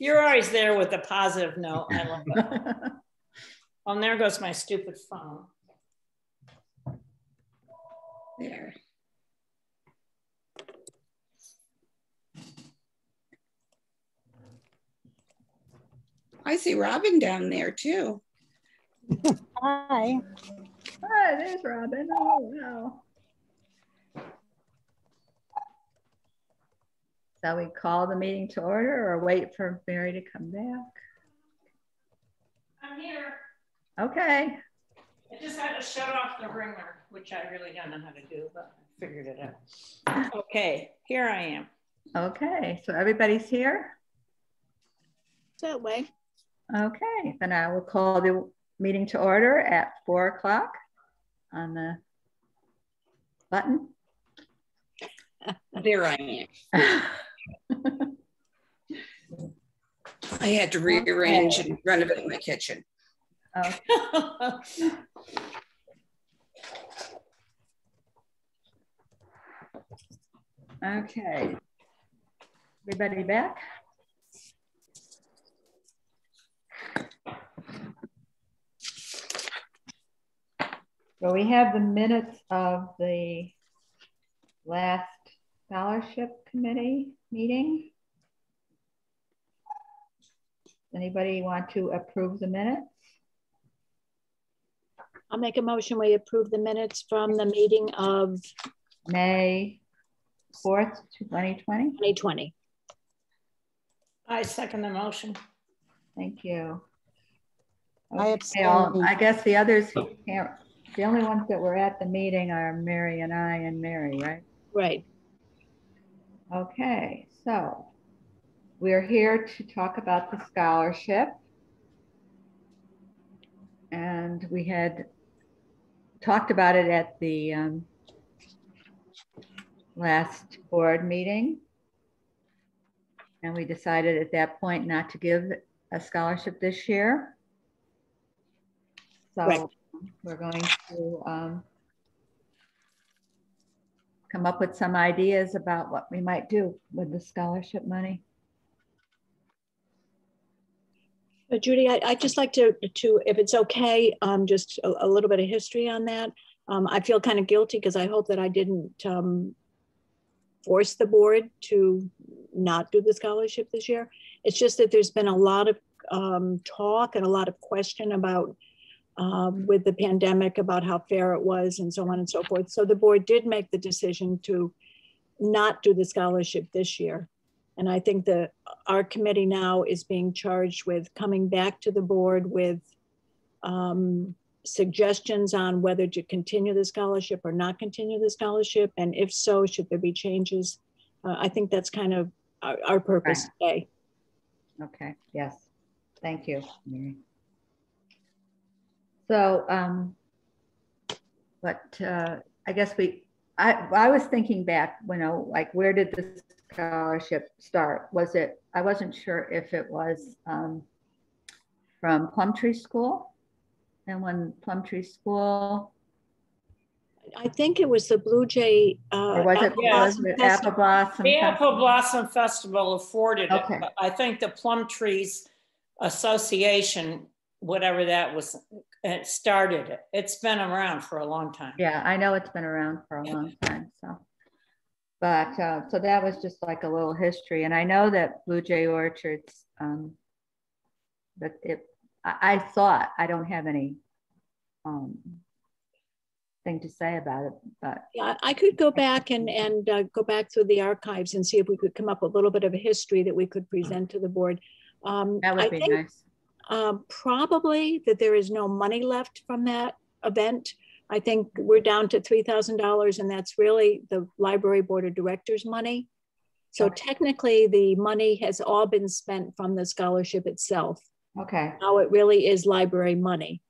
You're always there with a positive note. I love it. oh, and there goes my stupid phone. There. I see Robin down there too. Hi. Hi, there's Robin. Oh, wow. Shall we call the meeting to order or wait for Mary to come back? I'm here. Okay. I just had to shut off the ringer, which I really don't know how to do, but I figured it out. Okay, here I am. Okay, so everybody's here? That way. Okay, then I will call the meeting to order at four o'clock on the button. There I am. I had to rearrange and renovate my kitchen. Okay. Oh. Okay. Everybody back? So we have the minutes of the last scholarship committee meeting. Anybody want to approve the minutes? I'll make a motion. We approve the minutes from the meeting of May 4th, 2020. 2020. I second the motion. Thank you. I Okay, all- abstain. I guess the others can't, the only ones that were at the meeting are Mary and I and Mary, right? Right. Okay, so we're here to talk about the scholarship. And we had talked about it at the um, last board meeting. And we decided at that point not to give a scholarship this year. Right. So we're going to um, come up with some ideas about what we might do with the scholarship money. But Judy, I, I'd just like to, to, if it's okay, um, just a, a little bit of history on that. Um, I feel kind of guilty because I hope that I didn't um, force the board to not do the scholarship this year. It's just that there's been a lot of um, talk and a lot of question about um, with the pandemic about how fair it was and so on and so forth. So the board did make the decision to not do the scholarship this year. And I think that our committee now is being charged with coming back to the board with um, suggestions on whether to continue the scholarship or not continue the scholarship. And if so, should there be changes? Uh, I think that's kind of our, our purpose today. Okay, yes, thank you. Mary. So, um, but uh, I guess we, I, I was thinking back, you know, like where did the scholarship start? Was it, I wasn't sure if it was um, from Plumtree School. And when Plumtree School, I think it was the Blue Jay. Uh, or was it, Apple yeah, was Blossom it Festival. Apple Blossom? The Festival? Apple Blossom Festival afforded it. Okay. but I think the Plum Trees Association, whatever that was, it started it. It's been around for a long time. Yeah, I know it's been around for a long time, so. But, uh, so that was just like a little history, and I know that Blue Jay Orchards, um, but it, I, I thought, I don't have any, um, thing to say about it, but, Yeah, I could go back and, and uh, go back through the archives and see if we could come up with a little bit of a history that we could present to the board. Um, that I would be think nice. Um, probably that there is no money left from that event. I think we're down to three thousand dollars, and that's really the library board of directors' money. So Okay. technically, the money has all been spent from the scholarship itself. Okay, Now it really is library money,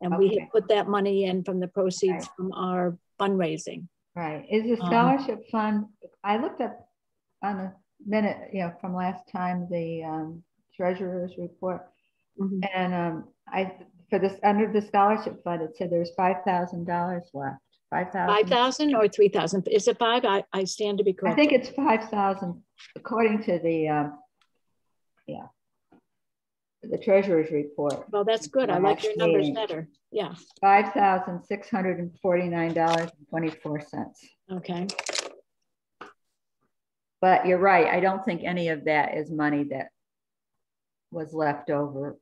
and we have put that money in from the proceeds from our fundraising. right. Is the Um, scholarship fund, I looked up on the minute, you know, from last time, the, um, treasurer's report. Mhm. And um, I, for this, under the scholarship fund, it said there's five thousand dollars left, five Five thousand. thousand or three thousand? Is it five? I, I stand to be correct. I think it's five thousand, according to the, um, yeah, the treasurer's report. Well, that's good. I like your numbers better. Yeah, Five thousand six hundred and forty-nine dollars and twenty-four cents. okay. But you're right, I don't think any of that is money that was left over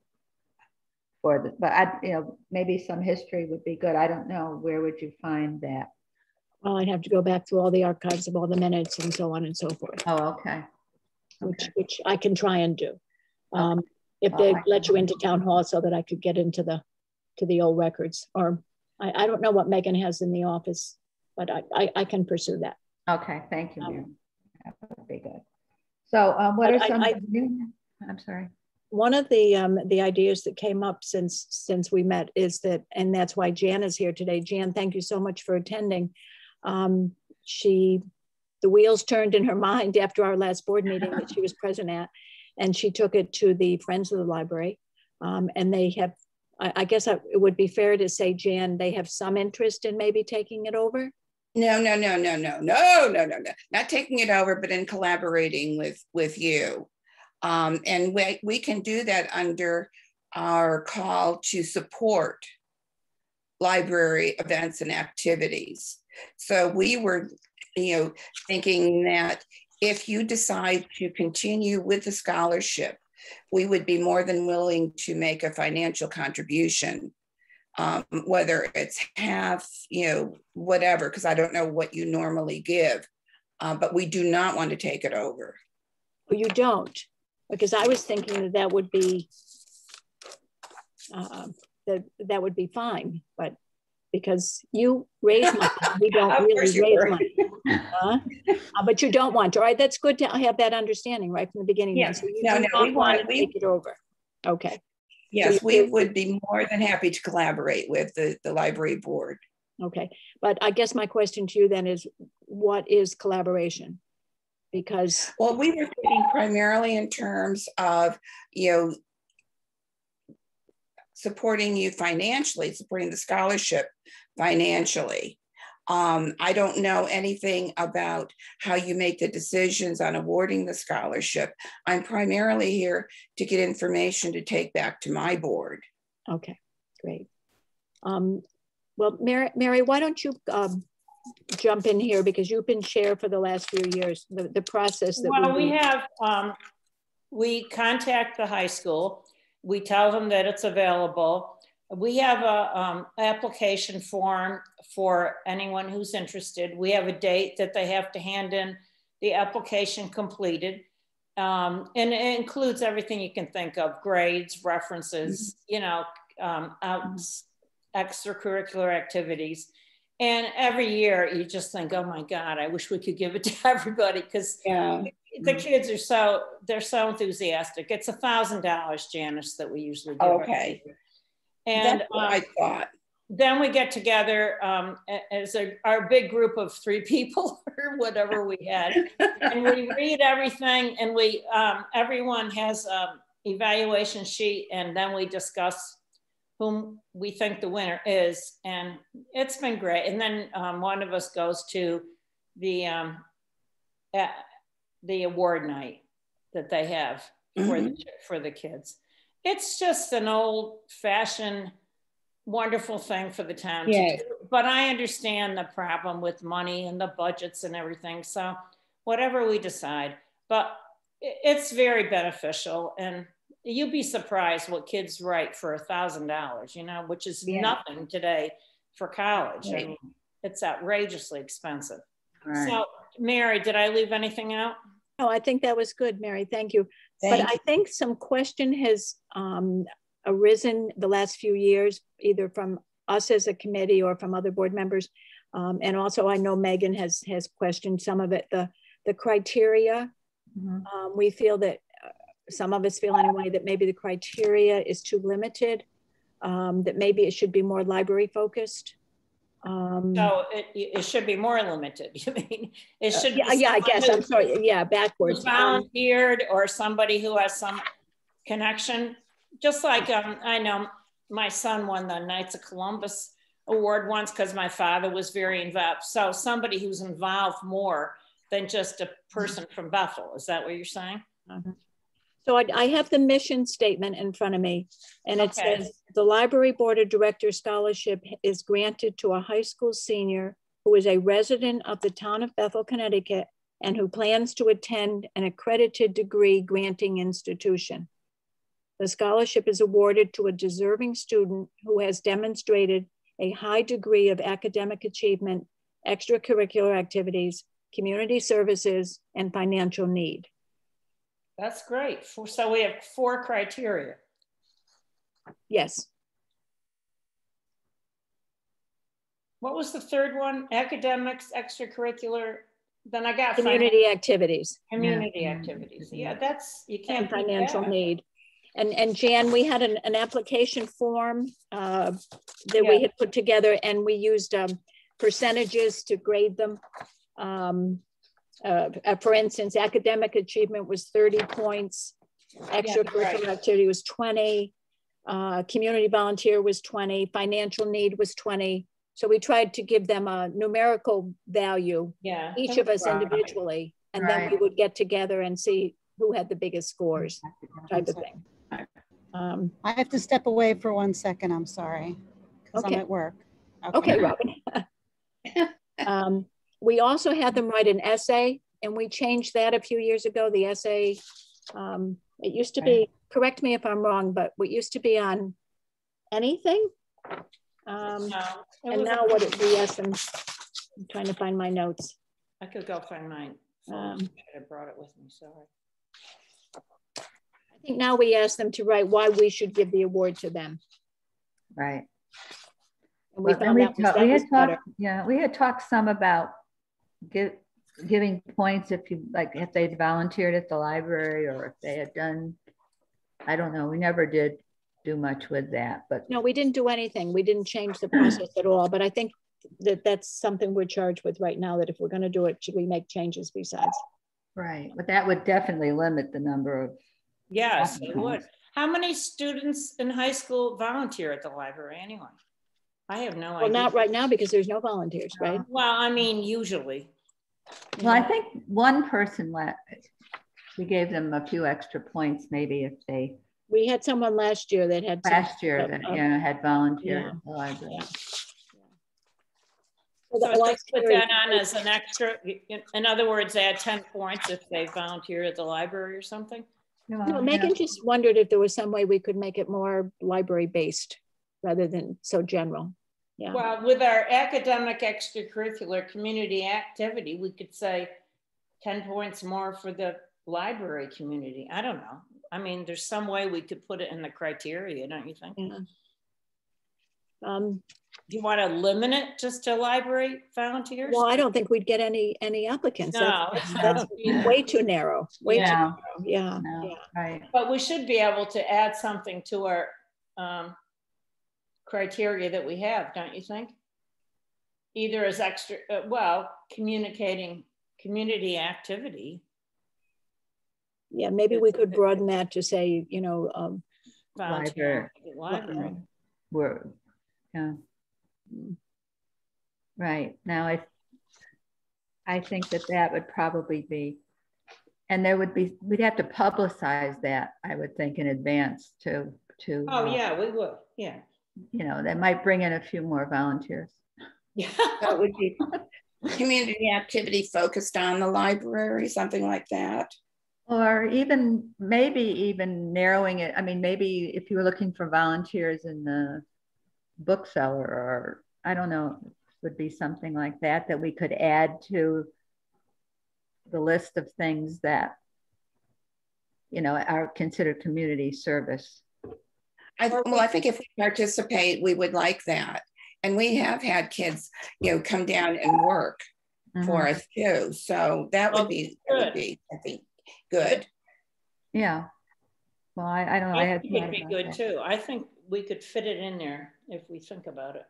for the, but I, you know, maybe some history would be good. I don't know, where would you find that? Well, I'd have to go back through all the archives of all the minutes and so on and so forth, Oh, okay. which, Okay. which I can try and do. Um, if they I let you into town hall so that I could get into the, to the old records, or I, I don't know what Megan has in the office, but I, I, I can pursue that. Okay, thank you, Um, That would be good. So um, what are I- some, I- of new- I'm sorry. One of the um, the ideas that came up since since we met is that, and that's why Jan is here today. Jan, thank you so much for attending. Um, she, the wheels turned in her mind after our last board meeting that she was present at, and she took it to the Friends of the Library, um, and they have. I, I guess I, it would be fair to say, Jan, they have some interest in maybe taking it over. No, no, no, no, no, no, no, no, no. Not taking it over, but in collaborating with with you. Um, and we we can do that under our call to support library events and activities. So we were, you know, thinking that if you decide to continue with the scholarship, we would be more than willing to make a financial contribution um, whether it's half, you know, whatever, because I don't know what you normally give. Uh, but we do not want to take it over. You don't, because I was thinking that that would be uh, that that would be fine, but because you raise money, we don't really raise were. money. Huh? Uh, but you don't want to, all right? That's good to have that understanding right from the beginning. Yeah. So No, no, we want- to we- take it over. Okay, Yes, you we would be more than happy to collaborate with the, the library board. okay. But I guess my question to you then is, what is collaboration? Because Well, we were thinking primarily in terms of, you know, supporting you financially, supporting the scholarship financially. Um, I don't know anything about how you make the decisions on awarding the scholarship. I'm primarily here to get information to take back to my board. Okay, great. Um, well, Mary, Mary, why don't you um, jump in here because you've been chair for the last few years, the, the process that Well, we we have, um, we contact the high school. We tell them that it's available. We have a, um, application form for anyone who's interested. We have a date that they have to hand in the application completed. Um, and it includes everything you can think of, grades, references, you know, um, extracurricular activities. And every year you just think, oh my God, I wish we could give it to everybody because Yeah. the kids are so they're so enthusiastic. It's a thousand dollars, Janice, that we usually give. Okay. And That's what I um, thought. then we get together um, as a, our big group of three people or whatever we had, and we read everything, and we um, everyone has an evaluation sheet, and then we discuss whom we think the winner is, and it's been great. And then um, one of us goes to the um, uh, the award night that they have for the for the kids. It's just an old fashioned wonderful thing for the town Yes. to do. But I understand the problem with money and the budgets and everything. So whatever we decide, but it's very beneficial and you'd be surprised what kids write for a thousand dollars, you know, which is Yeah. nothing today for college. I mean, it's outrageously expensive. Right. So Mary, did I leave anything out? No, I think that was good, Mary. Thank you. But Thank I think some question has um, arisen the last few years, either from us as a committee or from other board members. Um, and also I know Megan has, has questioned some of it, the, the criteria. Mhm. Um, we feel that, some of us feel anyway, that maybe the criteria is too limited, um, that maybe it should be more library focused. Um, So it, it should be more limited. You mean, it should be. Uh, yeah, yeah, I guess, I'm sorry, yeah, backwards. Um, volunteered or somebody who has some connection. Just like um, I know my son won the Knights of Columbus award once because my father was very involved. So somebody who's involved more than just a person from Bethel. Is that what you're saying? So I, I have the mission statement in front of me, and it Okay. says, "The Library Board of Directors Scholarship is granted to a high school senior who is a resident of the town of Bethel, Connecticut, and who plans to attend an accredited degree granting institution. The scholarship is awarded to a deserving student who has demonstrated a high degree of academic achievement, extracurricular activities, community services, and financial need." That's great. So we have four criteria. Yes, What was the third one? Academics, extracurricular, then I got finan- community activities. community Yeah. activities. Yeah, that's, you can't. beat financial need. And, and Jan, we had an, an application form uh, that we had put together and we used um, percentages to grade them. Um, uh, uh, For instance, academic achievement was 30 points, extracurricular activity was 20, uh, community volunteer was 20, financial need was 20. So we tried to give them a numerical value, Yeah. each of us Right. individually, and then we would get together and see who had the biggest scores type of thing. Um, I have to step away for one second. I'm sorry. Because I'm Okay. at work. Okay, Robin. Um, We also had them write an essay and we changed that a few years ago. The essay, um, it used to be, correct me if I'm wrong, but what used to be on anything? Um, No, And now what it- we asked them, I'm trying to find my notes. I could go find mine. Um, I brought it with me, sorry. I think now we ask them to write why we should give the award to them. Right. And we Well, then found we that was, we had better. talked, yeah, we had talked some about give, giving points if you, like, if they'd volunteered at the library or if they had done, I don't know, we never did do much with that, but No, we didn't do anything. We didn't change the process at all, but I think that that's something we're charged with right now, that if we're gonna do it, should we make changes besides? Right, but that would definitely limit the number of, Yes, it would. How many students in high school volunteer at the library anyway? I have no idea. Well, not right now because there's no volunteers, right? Well, I mean, usually. Well, I think one person let, we gave them a few extra points, maybe if they, We had someone last year that had. some- last year, uh, that, uh, yeah, had volunteered yeah. at the library. So So that was just put that on as an extra, in- in other words, add 10 points if they volunteer at the library or something? No, Well, Megan yeah. just wondered if there was some way we could make it more library-based rather than so general. Yeah, Well, with our academic extracurricular community activity, we could say 10 points more for the library community. I don't know. I mean, there's some way we could put it in the criteria, don't you think? yeah. Um, Do you want to limit it just to library volunteers? well, I don't think we'd get any, any applicants. No, That's- it's That's not. way too narrow, way too, Yeah, narrow. yeah, no, yeah. right, But we should be able to add something to our um, criteria that we have, don't you think? Either as extra, uh, well, communicating community activity. Yeah, maybe we could broaden that to say, you know, um, volunteer at the Library. we're, yeah. Right, now I, I think that that would probably be, and there would be, we'd have to publicize that, I would think, in advance to, to. Oh, uh, yeah, we would, yeah. You know, that might bring in a few more volunteers. Yeah. That would be community activity focused on the library, something like that. Or even, maybe even narrowing it, I mean, maybe if you were looking for volunteers in the bookseller or, I don't know, would be something like that, that we could add to the list of things that, you know, are considered community service. I, well, I think if we participate, we would like that. And we have had kids, you know, come down and work for mm-hmm. us too. So that would be, that would good. be, I think, good. Yeah. Well, I, I don't know. I I had think it'd be good that. too. I think we could fit it in there if we think about it.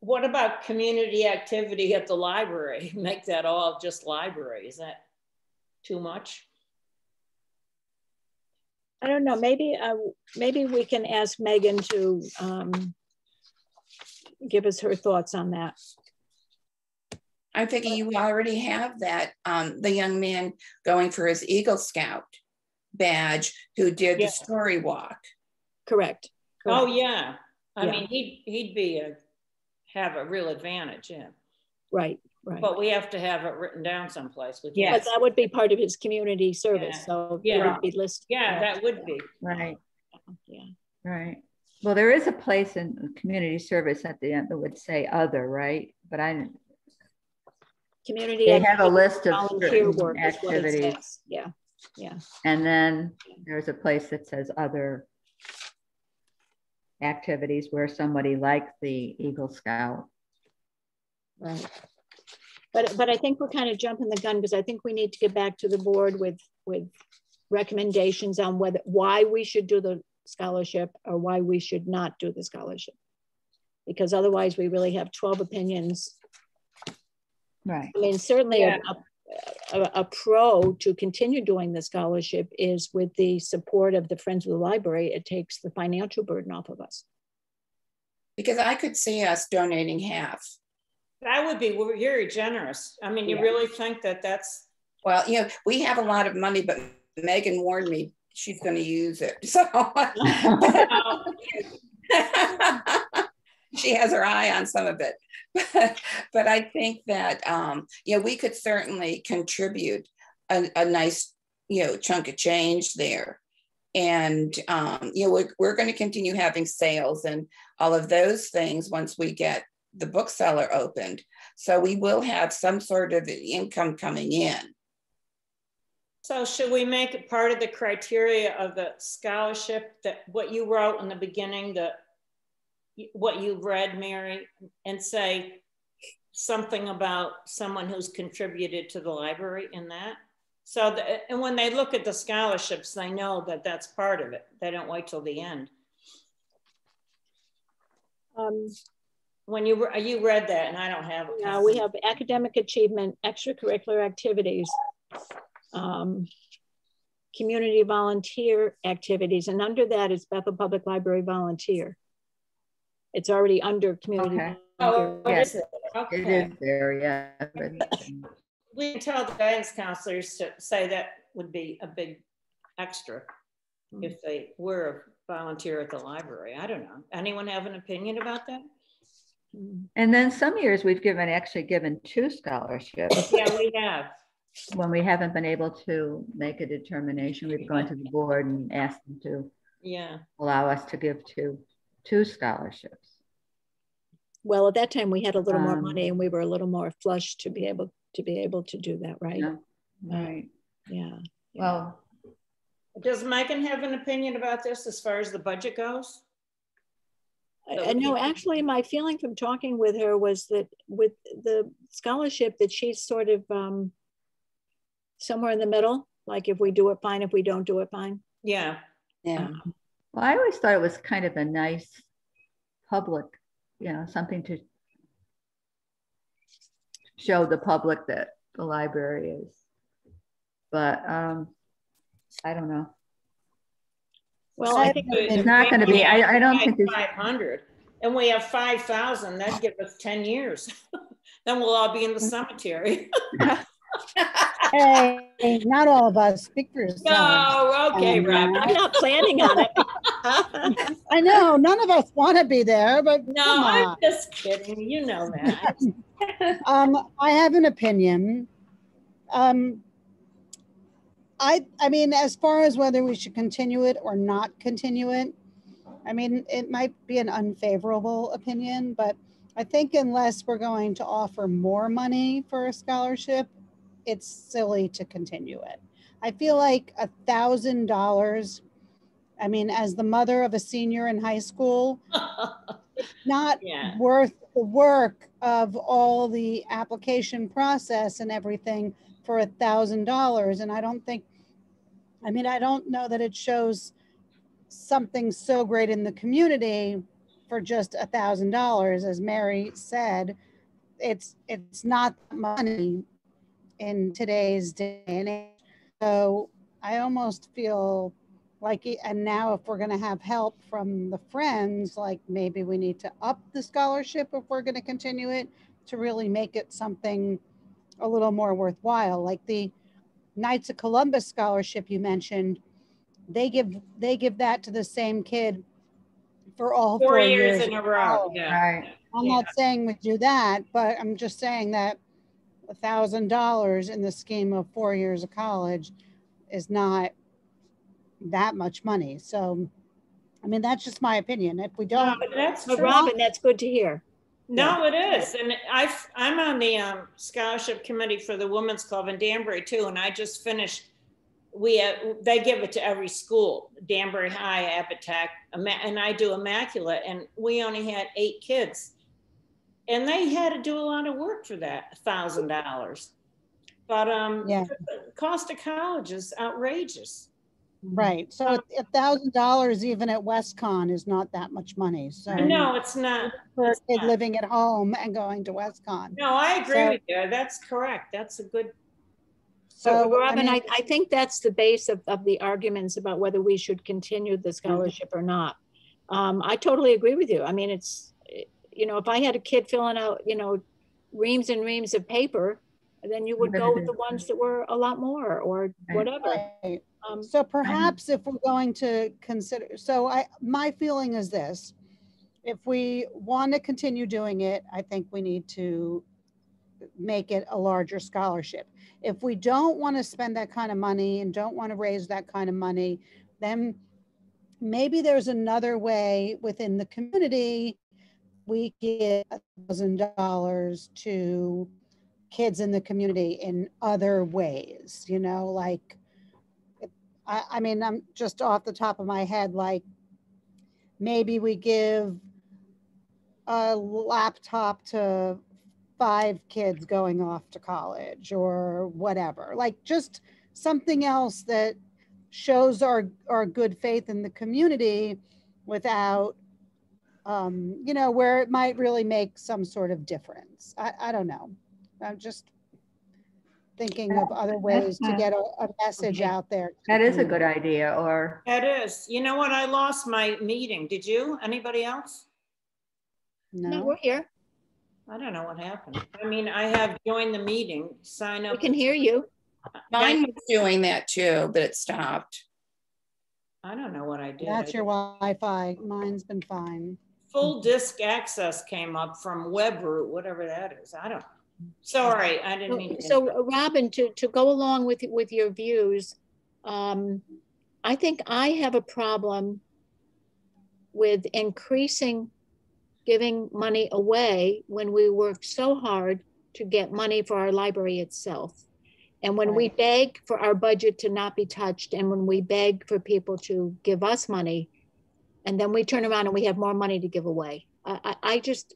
What about community activity at the library? Make that all just library. Is that too much? I don't know, maybe, uh, maybe we can ask Megan to, um, give us her thoughts on that. I'm thinking you already have that, um, the young man going for his Eagle Scout badge who did Yeah. the story walk. Correct. Oh, yeah. I Yeah. mean, he'd, he'd be a, have a real advantage, yeah. Right, right. But we have to have it written down someplace. We But can't- that would be part of his community service, Yeah. so it Yeah. would be listed. Yeah, that would be. Right, Yeah. right. Well, there is a place in community service at the end that would say other, right? But I, Community. they have a list of volunteer work is what it activities. Yeah, yeah. And then there's a place that says other activities where somebody like the Eagle Scout. Right. But, but I think we're kind of jumping the gun because I think we need to get back to the board with, with recommendations on whether, why we should do the scholarship or why we should not do the scholarship. Because otherwise we really have 12 opinions. Right. I mean, certainly a, Yeah. a, a- a pro to continue doing the scholarship is with the support of the Friends of the Library, it takes the financial burden off of us. Because I could see us donating half. That would be very generous. I mean, you Yeah. really think that that's, Well, you know, we have a lot of money, but Megan warned me she's going to use it. So she has her eye on some of it. but I think that, um, yeah, we could certainly contribute a, a nice, you know, chunk of change there. And, um, you know, we're, we're going to continue having sales and all of those things once we get the bookseller opened. So we will have some sort of income coming in. so should we make it part of the criteria of the scholarship that what you wrote in the beginning, the, what you read, Mary, and say something about someone who's contributed to the library in that? So, the, and when they look at the scholarships, they know that that's part of it. They don't wait till the end. Um, When you, re- you read that and I don't have it. Now we have academic achievement, extracurricular activities, um, community volunteer activities, and under that is Bethel Public Library volunteer. It's already under community. Okay. Oh, volunteer. what is it? It Okay. is there, yeah. We tell the guidance counselors to say that would be a big extra if they were a volunteer at the library. I don't know. Anyone have an opinion about that? And then some years we've given, actually given two scholarships. Yeah, we have. When we haven't been able to make a determination, we've gone to the board and asked them to Yeah. allow us to give two, two scholarships. Well, at that time, we had a little more Um, money and we were a little more flush to be able, to be able to do that, right? Yeah. Right. Yeah. yeah. Well, Does Megan have an opinion about this as far as the budget goes? I- So I know, actually, my feeling from talking with her was that with the scholarship that she's sort of um, somewhere in the middle, like if we do it, fine, if we don't do it, fine. Yeah. Yeah. Um, well, I always thought it was kind of a nice public, you know, something to show the public that the library is. But um, I don't know. Well, I I think, think It's not gonna be- I- I don't think it's- Five hundred, and we have five thousand, that'd give us ten years. Then we'll all be in the cemetery. Hey, not all of us. Speak for yourself. No, okay, Um, Rob. I'm not planning on it. I know, none of us want to be there, but No, come I'm on. just kidding. You know that. Um, I have an opinion. Um, I, I mean, as far as whether we should continue it or not continue it, I mean, it might be an unfavorable opinion, but I think unless we're going to offer more money for a scholarship, it's silly to continue it. I feel like a thousand dollars, I mean, as the mother of a senior in high school, not Yeah. worth the work of all the application process and everything for a thousand dollars. And I don't think, I mean, I don't know that it shows something so great in the community for just a thousand dollars, as Mary said. It's it's not money in today's day and age. So I almost feel like, and now if we're gonna have help from the friends, like maybe we need to up the scholarship if we're gonna continue it to really make it something a little more worthwhile, like the Knights of Columbus scholarship you mentioned. they give, they give that to the same kid for all Four four years years. in a row, yeah. Right. I'm not saying we do that, but I'm just saying that a thousand dollars in the scheme of four years of college is not that much money. So, I mean, that's just my opinion. If we don't, but that's true. Robin, that's good to hear. No, it is. And I've, I'm on the um, scholarship committee for the Women's Club in Danbury too. And I just finished, we, uh, they give it to every school, Danbury High, Imma- and I do Immaculate. And we only had eight kids. And they had to do a lot of work for that, thousand dollars. But um, Yeah. the cost of college is outrageous. Right. So a- a thousand dollars even at WestConn is not that much money. So No, it's not. for a it's kid not. living at home and going to WestConn. No, I agree So- with you. That's correct. That's a good, So, I Robin, I, mean, I think that's the base of, of the arguments about whether we should continue the scholarship or not. Um, I totally agree with you. I mean, it's, you know, if I had a kid filling out, you know, reams and reams of paper, then you would go with the ones that were a lot more or whatever. right. Um, So perhaps if we're going to consider, so I, my feeling is this. If we want to continue doing it, I think we need to make it a larger scholarship. If we don't want to spend that kind of money and don't want to raise that kind of money, then maybe there's another way within the community. We give a thousand dollars to kids in the community in other ways, you know, like I, I mean, I'm just off the top of my head, like maybe we give a laptop to five kids going off to college or whatever, like just something else that shows our, our good faith in the community without, um, you know, where it might really make some sort of difference. I, I don't know. I'm just thinking of other ways to get a, a message out there. That is a good idea, or, that is. You know what? I lost my meeting. Did you? Anybody else? no, No, we're here. I don't know what happened. I mean, I have joined the meeting, sign up. We can hear you. Mine was doing that too, but it stopped. I don't know what I did. that's your Wi-Fi. Mine's been fine. Full disk access came up from WebRoot, whatever that is. I don't. Sorry, I didn't mean. to So uh, Robin, to, to go along with, with your views, um, I think I have a problem with increasing giving money away when we work so hard to get money for our library itself. And when we beg for our budget to not be touched and when we beg for people to give us money, and then we turn around and we have more money to give away. I, I, I just,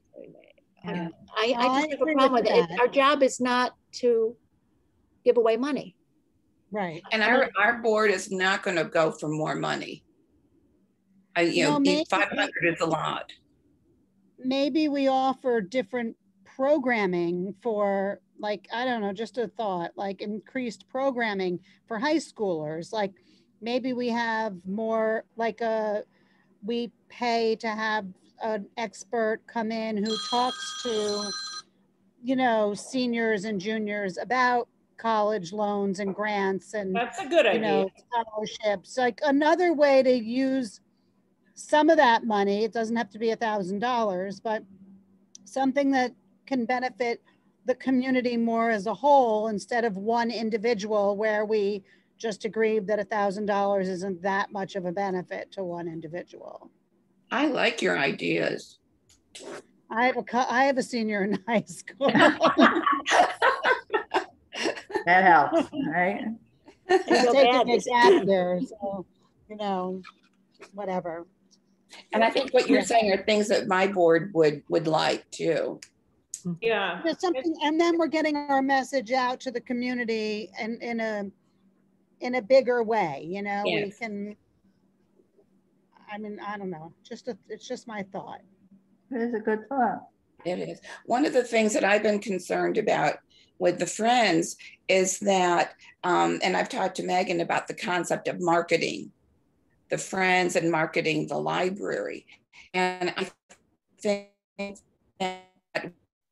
Yeah. I, I I just have a problem with with it. Our job is not to give away money. Right. And our, our board is not going to go for more money. I, you No, know, maybe- 500 is a lot. Maybe we offer different programming for like, I don't know, just a thought, like increased programming for high schoolers. Like maybe we have more like a, we pay to have an expert come in who talks to, you know, seniors and juniors about college loans and grants and That's a good you idea. know, scholarships, like another way to use some of that money, it doesn't have to be a thousand dollars, but something that can benefit the community more as a whole instead of one individual where we just agreed that a thousand dollars isn't that much of a benefit to one individual. I like your ideas. I have a, co- I have a senior in high school. that helps, right? I feel Taking bad. a so, you know, whatever. And I think what you're saying are things that my board would, would like too. Yeah. There's something, and then we're getting our message out to the community and in a, in a bigger way, you know, we can. I mean, I don't know, just, a- it's just my thought. It is a good thought. It is. One of the things that I've been concerned about with the Friends is that, um, and I've talked to Megan about the concept of marketing, the Friends and marketing the library. And I think that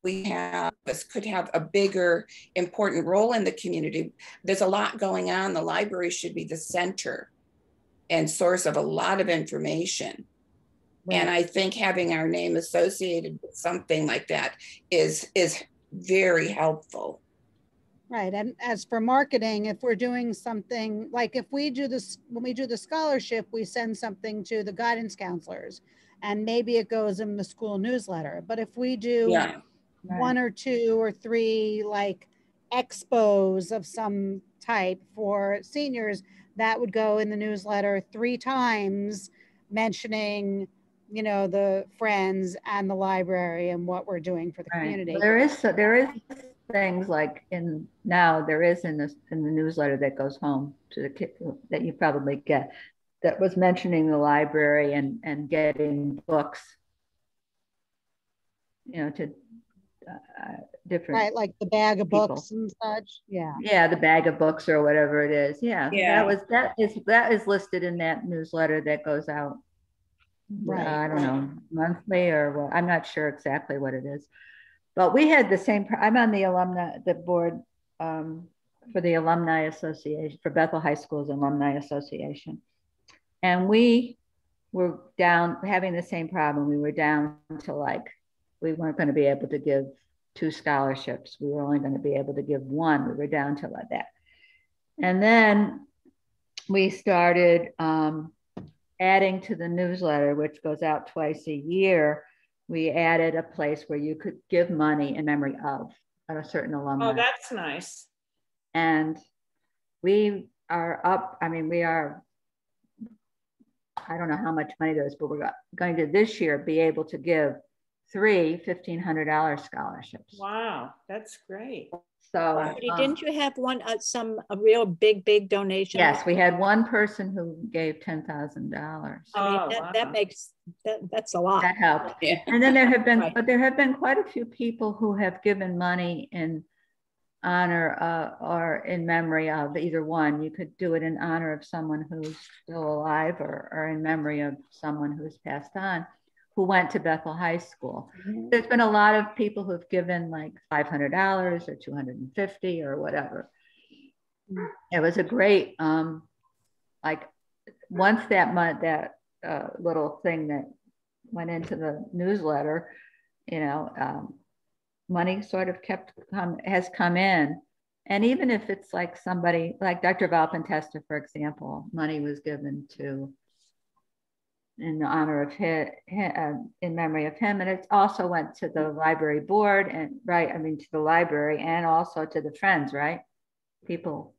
we have, this could have a bigger, important role in the community. There's a lot going on. The library should be the center and source of a lot of information. And I think having our name associated with something like that is is very helpful. Right. And as for marketing, if we're doing something like if we do this, when we do the scholarship, we send something to the guidance counselors and maybe it goes in the school newsletter. But if we do Yeah. one or two or three like expos of some type for seniors, that would go in the newsletter three times mentioning, you know, the friends and the library and what we're doing for the Right. community. There is, so- there is things like in, now there is in this, in the newsletter that goes home to the kid, that you probably get, that was mentioning the library and, and getting books. You know, to uh, different, Right, like the bag of people. books and such. Yeah. yeah, the bag of books or whatever it is. Yeah, Yeah. that was, that is, that is listed in that newsletter that goes out. Right. uh, I don't know, monthly or what, I'm not sure exactly what it is. But we had the same, I'm on the alumni, the board um, for the Alumni Association, for Bethel High School's Alumni Association. And we were down, having the same problem. We were down to like, we weren't going to be able to give two scholarships. We were only going to be able to give one. We were down to like that. And then we started um, adding to the newsletter, which goes out twice a year. We added a place where you could give money in memory of a certain alumni. Oh, that's nice. and we are up, I mean, we are, I don't know how much money there is, but we're going to this year be able to give three $1,500 scholarships. Wow, that's great. So, Judy, um, Didn't you have one, uh, some, a real big, big donation? yes, we had one person who gave $10,000. I mean, Oh, that, wow. that makes, that, that's a lot. That helped. Yeah. And then there have been, Right. but there have been quite a few people who have given money in honor uh, or in memory of either one. You could do it in honor of someone who's still alive or, or in memory of someone who's passed on who went to Bethel High School. Mhm. There's been a lot of people who've given like $500 or 250 or whatever. It was a great, um, like once that month, that uh, little thing that went into the newsletter, you know, um, money sort of kept come has come in. And even if it's like somebody like Dr. Valpentesta, for example, money was given to in honor of him, um, in memory of him, and it also went to the library board and right, I mean to the library and also to the friends, right? People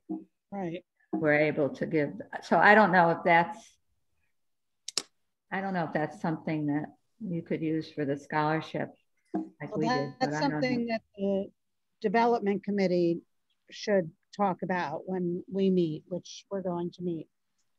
Right. were able to give. So I don't know if that's, I don't know if that's something that you could use for the scholarship like Well, we did. that's something that the development committee should talk about when we meet, which we're going to meet.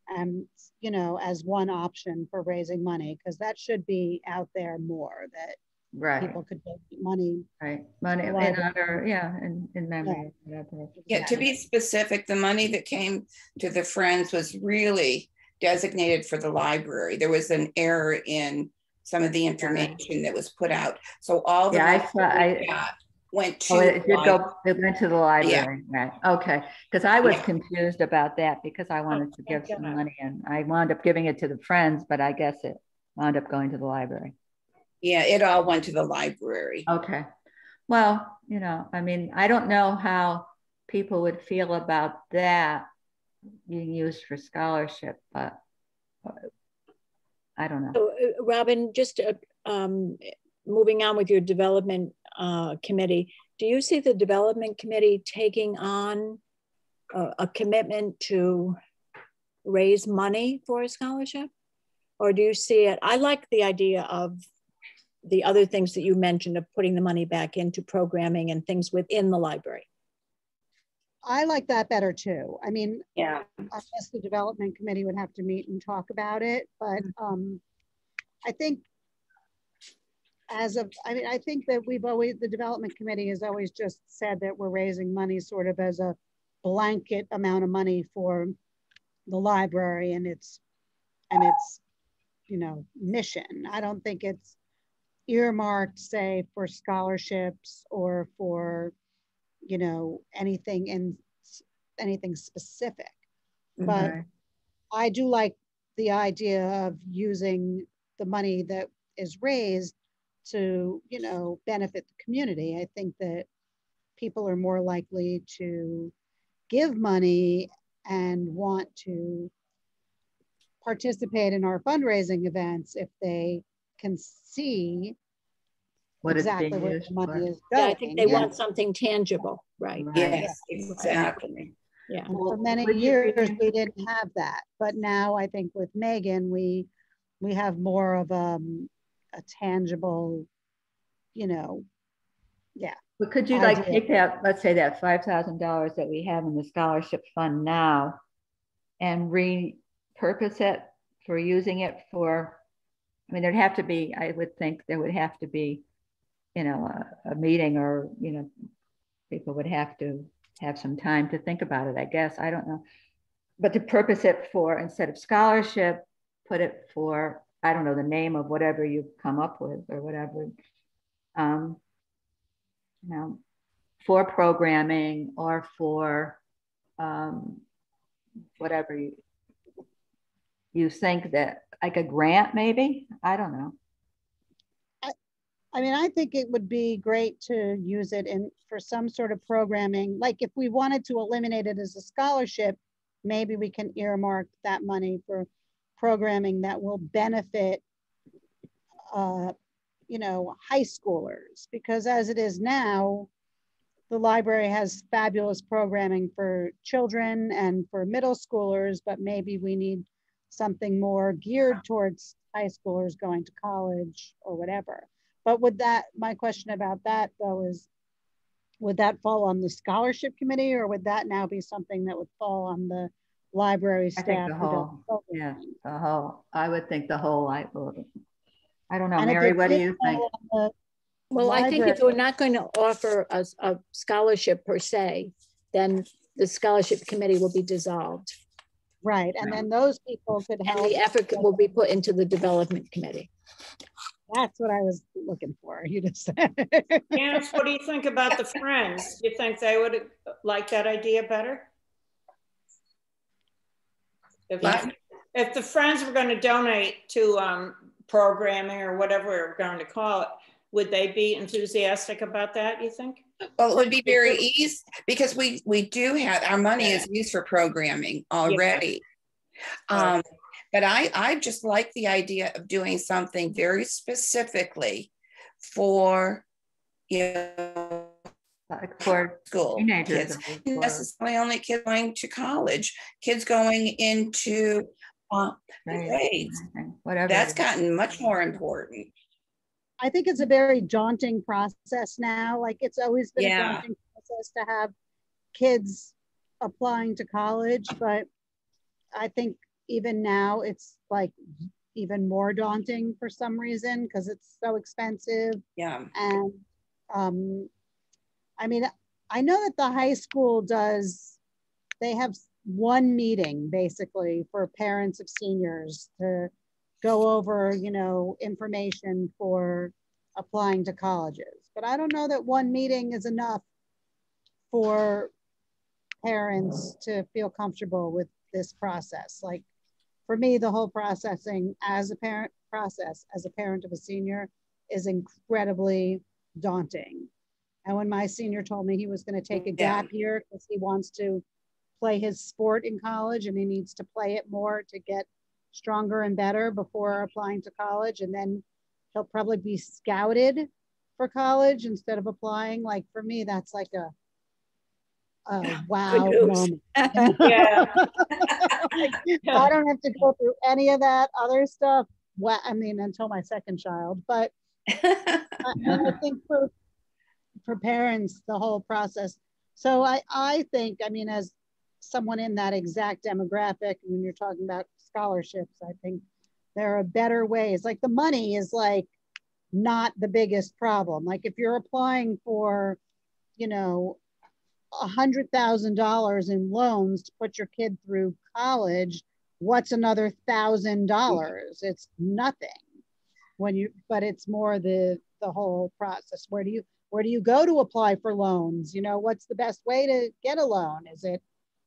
And, you know, as one option for raising money, because that should be out there more, that Right, people could donate money. right. Money in Library. honor, yeah, in, in memory, of whatever. Yeah, to be specific, the money that came to the Friends was really designated for the library. There was an error in some of the information that was put out. So all the Yeah, I money saw- that we I- got went to. Oh, it the did go, library. it went to the library, right? Okay, because I was Yeah. confused about that because I wanted to give thank some God. money and I wound up giving it to the friends, but I guess it wound up going to the library. Yeah, it all went to the library. Okay. Well, you know, I mean, I don't know how people would feel about that being used for scholarship, but I don't know. So, uh, Robin, just uh, um, moving on with your development uh, committee, do you see the development committee taking on a, a commitment to raise money for a scholarship? Or do you see it? I like the idea of the other things that you mentioned of putting the money back into programming and things within the library. I like that better too. I mean, Yeah. I guess the development committee would have to meet and talk about it, but um, I think as of, I mean, I think that we've always, the development committee has always just said that we're raising money sort of as a blanket amount of money for the library and its, and its, you know, mission. I don't think it's earmarked, say, for scholarships or for, you know, anything in anything specific. But I do like the idea of using the money that is raised to, you know, benefit the community. I think that people are more likely to give money and want to participate in our fundraising events if they can see What it's exactly being where used the money for. is Yeah. I think they Yeah. want something tangible, right? Right. Yes, exactly. Yeah. And for many would you years, we didn't have that, but now I think with Megan, we, we have more of um, a tangible, you know, yeah. But could you like idea. take that, let's say that five thousand dollars that we have in the scholarship fund now and repurpose it for using it for, I mean, there'd have to be, I would think there would have to be, you know, a, a meeting or, you know, people would have to have some time to think about it, I guess. I don't know. But to purpose it for, instead of scholarship, put it for, I don't know, the name of whatever you've come up with or whatever. Um, you know, for programming or for um, whatever you, you think that, like a grant maybe? I don't know. I mean, I think it would be great to use it in, for some sort of programming. Like if we wanted to eliminate it as a scholarship, maybe we can earmark that money for programming that will benefit, uh, you know, high schoolers. Because as it is now, the library has fabulous programming for children and for middle schoolers, but maybe we need something more geared towards high schoolers going to college or whatever. But would that, my question about that though is, would that fall on the scholarship committee or would that now be something that would fall on the library I staff? think the whole, yeah, the whole, I would think the whole, I, I don't know, And Mary, what do you think? fall on the Well, I think if we're not going to offer a, a scholarship per se, then the scholarship committee will be dissolved. Right, and then those people could help. And the effort will be put into the development committee. That's what I was looking for, you just said. Janice, what do you think about the Friends? Do you think they would like that idea better? If, Yeah. if the Friends were going to donate to um, programming or whatever we're going to call it, would they be enthusiastic about that, you think? Well, it would be very easy because we, we do have, our money is used for programming already. Right. Um, but I, I just like the idea of doing something very specifically for, you know, Like for school teenagers. kids. or for- Necessarily only kids going to college, kids going into uh, right, grades. Whatever. That's gotten much more important. I think it's a very daunting process now. Like it's always been Yeah. a daunting process to have kids applying to college, but I think even now it's like even more daunting for some reason because it's so expensive. Yeah. And um, I mean, I know that the high school does, they have one meeting basically for parents of seniors to go over, you know, information for applying to colleges. But I don't know that one meeting is enough for parents to feel comfortable with this process. Like for me, the whole processing as a parent process, as a parent of a senior is incredibly daunting. And when my senior told me he was going to take a Yeah. gap year because he wants to play his sport in college and he needs to play it more to get stronger and better before applying to college. And then he'll probably be scouted for college instead of applying. Like for me, that's like a, a wow moment. Yeah. I don't have to go through any of that other stuff. Well, I mean, until my second child, but I, I think for for parents, the whole process. So I I think, I mean, as someone in that exact demographic, when you're talking about scholarships, I think there are better ways. Like the money is like not the biggest problem. Like if you're applying for, you know, a hundred thousand dollars in loans to put your kid through college, what's another thousand dollars? It's nothing when you, but it's more the the whole process. Where do you where do you go to apply for loans? You know, what's the best way to get a loan? Is it,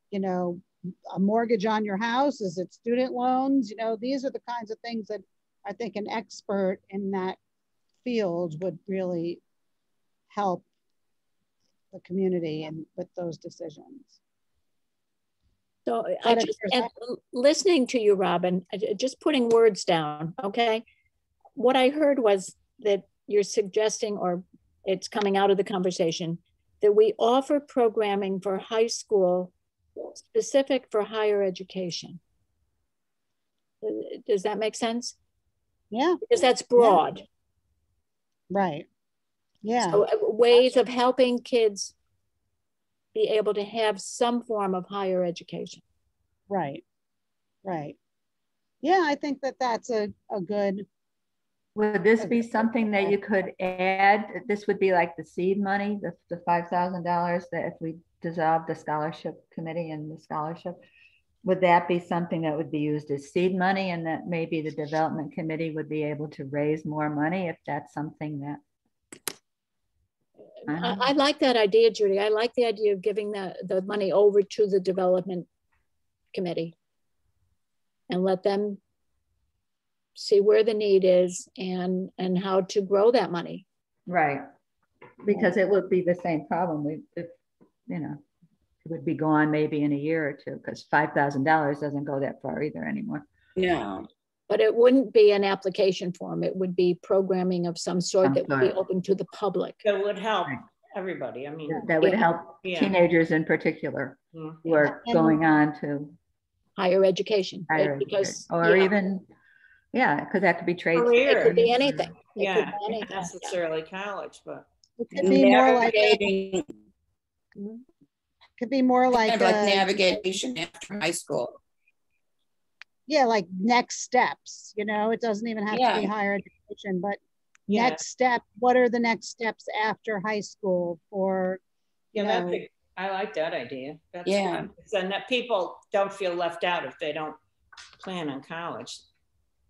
you know, a mortgage on your house? Is it student loans? You know, these are the kinds of things that I think an expert in that field would really help the community and with those decisions. So I just, listening to you, Robin, just putting words down, okay? What I heard was that you're suggesting, or it's coming out of the conversation, that we offer programming for high school specific for higher education. Does that make sense? Yeah. Because that's broad. Yeah. Right. Yeah. So uh, ways of helping kids be able to have some form of higher education. Right. Right. Yeah, I think that that's a, a good. Would this be something that you could add? This would be like the seed money, the, the $5,000 that if we dissolve the scholarship committee and the scholarship, would that be something that would be used as seed money and that maybe the development committee would be able to raise more money if that's something that I, uh-huh. I, like that idea, Judy. I like the idea of giving the, the money over to the development committee and let them see where the need is and and how to grow that money. Right. Because it would be the same problem. We if you know, it would be gone maybe in a year or two because five thousand dollars doesn't go that far either anymore. Yeah but it wouldn't be an application form. It would be programming of some sort that would be open to the public. That would help everybody. I mean, that would help yeah. teenagers in particular yeah. who are and going on to higher education. Higher right? because or even yeah, because that could be trade. It could be anything. It yeah, be anything. not necessarily college, but it could be more like a, could be more like, kind of like navigation after high school yeah, like next steps, you know, it doesn't even have yeah. to be higher education, but yeah. next step, what are the next steps after high school for, yeah, that's a, I like that idea. That's yeah. Good. And that people don't feel left out if they don't plan on college.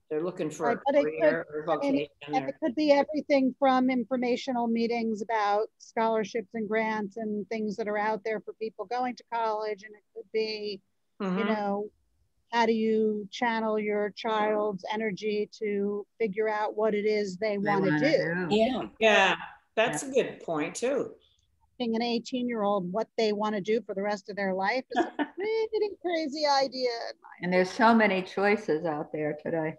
They're looking for right, a career could, or vocation. And, and it could be everything from informational meetings about scholarships and grants and things that are out there for people going to college. And it could be, mm-hmm. you know, how do you channel your child's energy to figure out what it is they, they want to do? do? Yeah. Yeah. That's yeah. a good point too. Being an 18 year old what they want to do for the rest of their life is a pretty crazy idea. And there's so many choices out there today.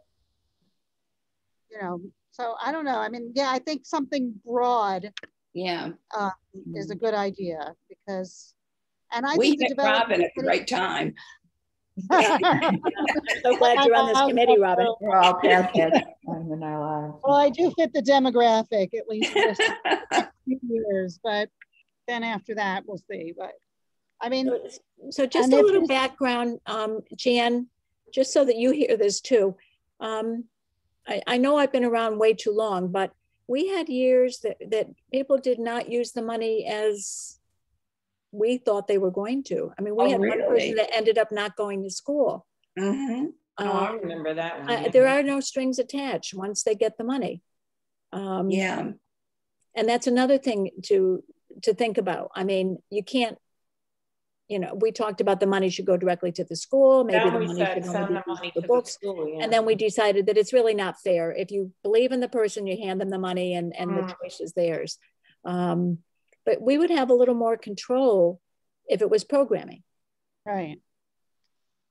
You know, so I don't know. I mean, yeah, I think something broad yeah uh, is a good idea because and I we think hit Robin at the right time. I'm so glad you're on this committee, Robin. We're all past that in our lives. Well, I do fit the demographic at least for few years, but then after that, we'll see. But I mean, so, so just a little background, um, Jan, just so that you hear this too. Um, I, I know I've been around way too long, but we had years that, that people did not use the money as we thought they were going to. I mean, we oh, had really? one person that ended up not going to school. Mm-hmm. Oh, I um, remember that one. Uh, there are no strings attached once they get the money. Um, yeah, and that's another thing to to think about. I mean, you can't. You know, we talked about the money should go directly to the school. Maybe the money should only be money the books. The school, yeah. And then we decided that it's really not fair. If you believe in the person, you hand them the money, and and mm. the choice is theirs. Um, but we would have a little more control if it was programming. Right.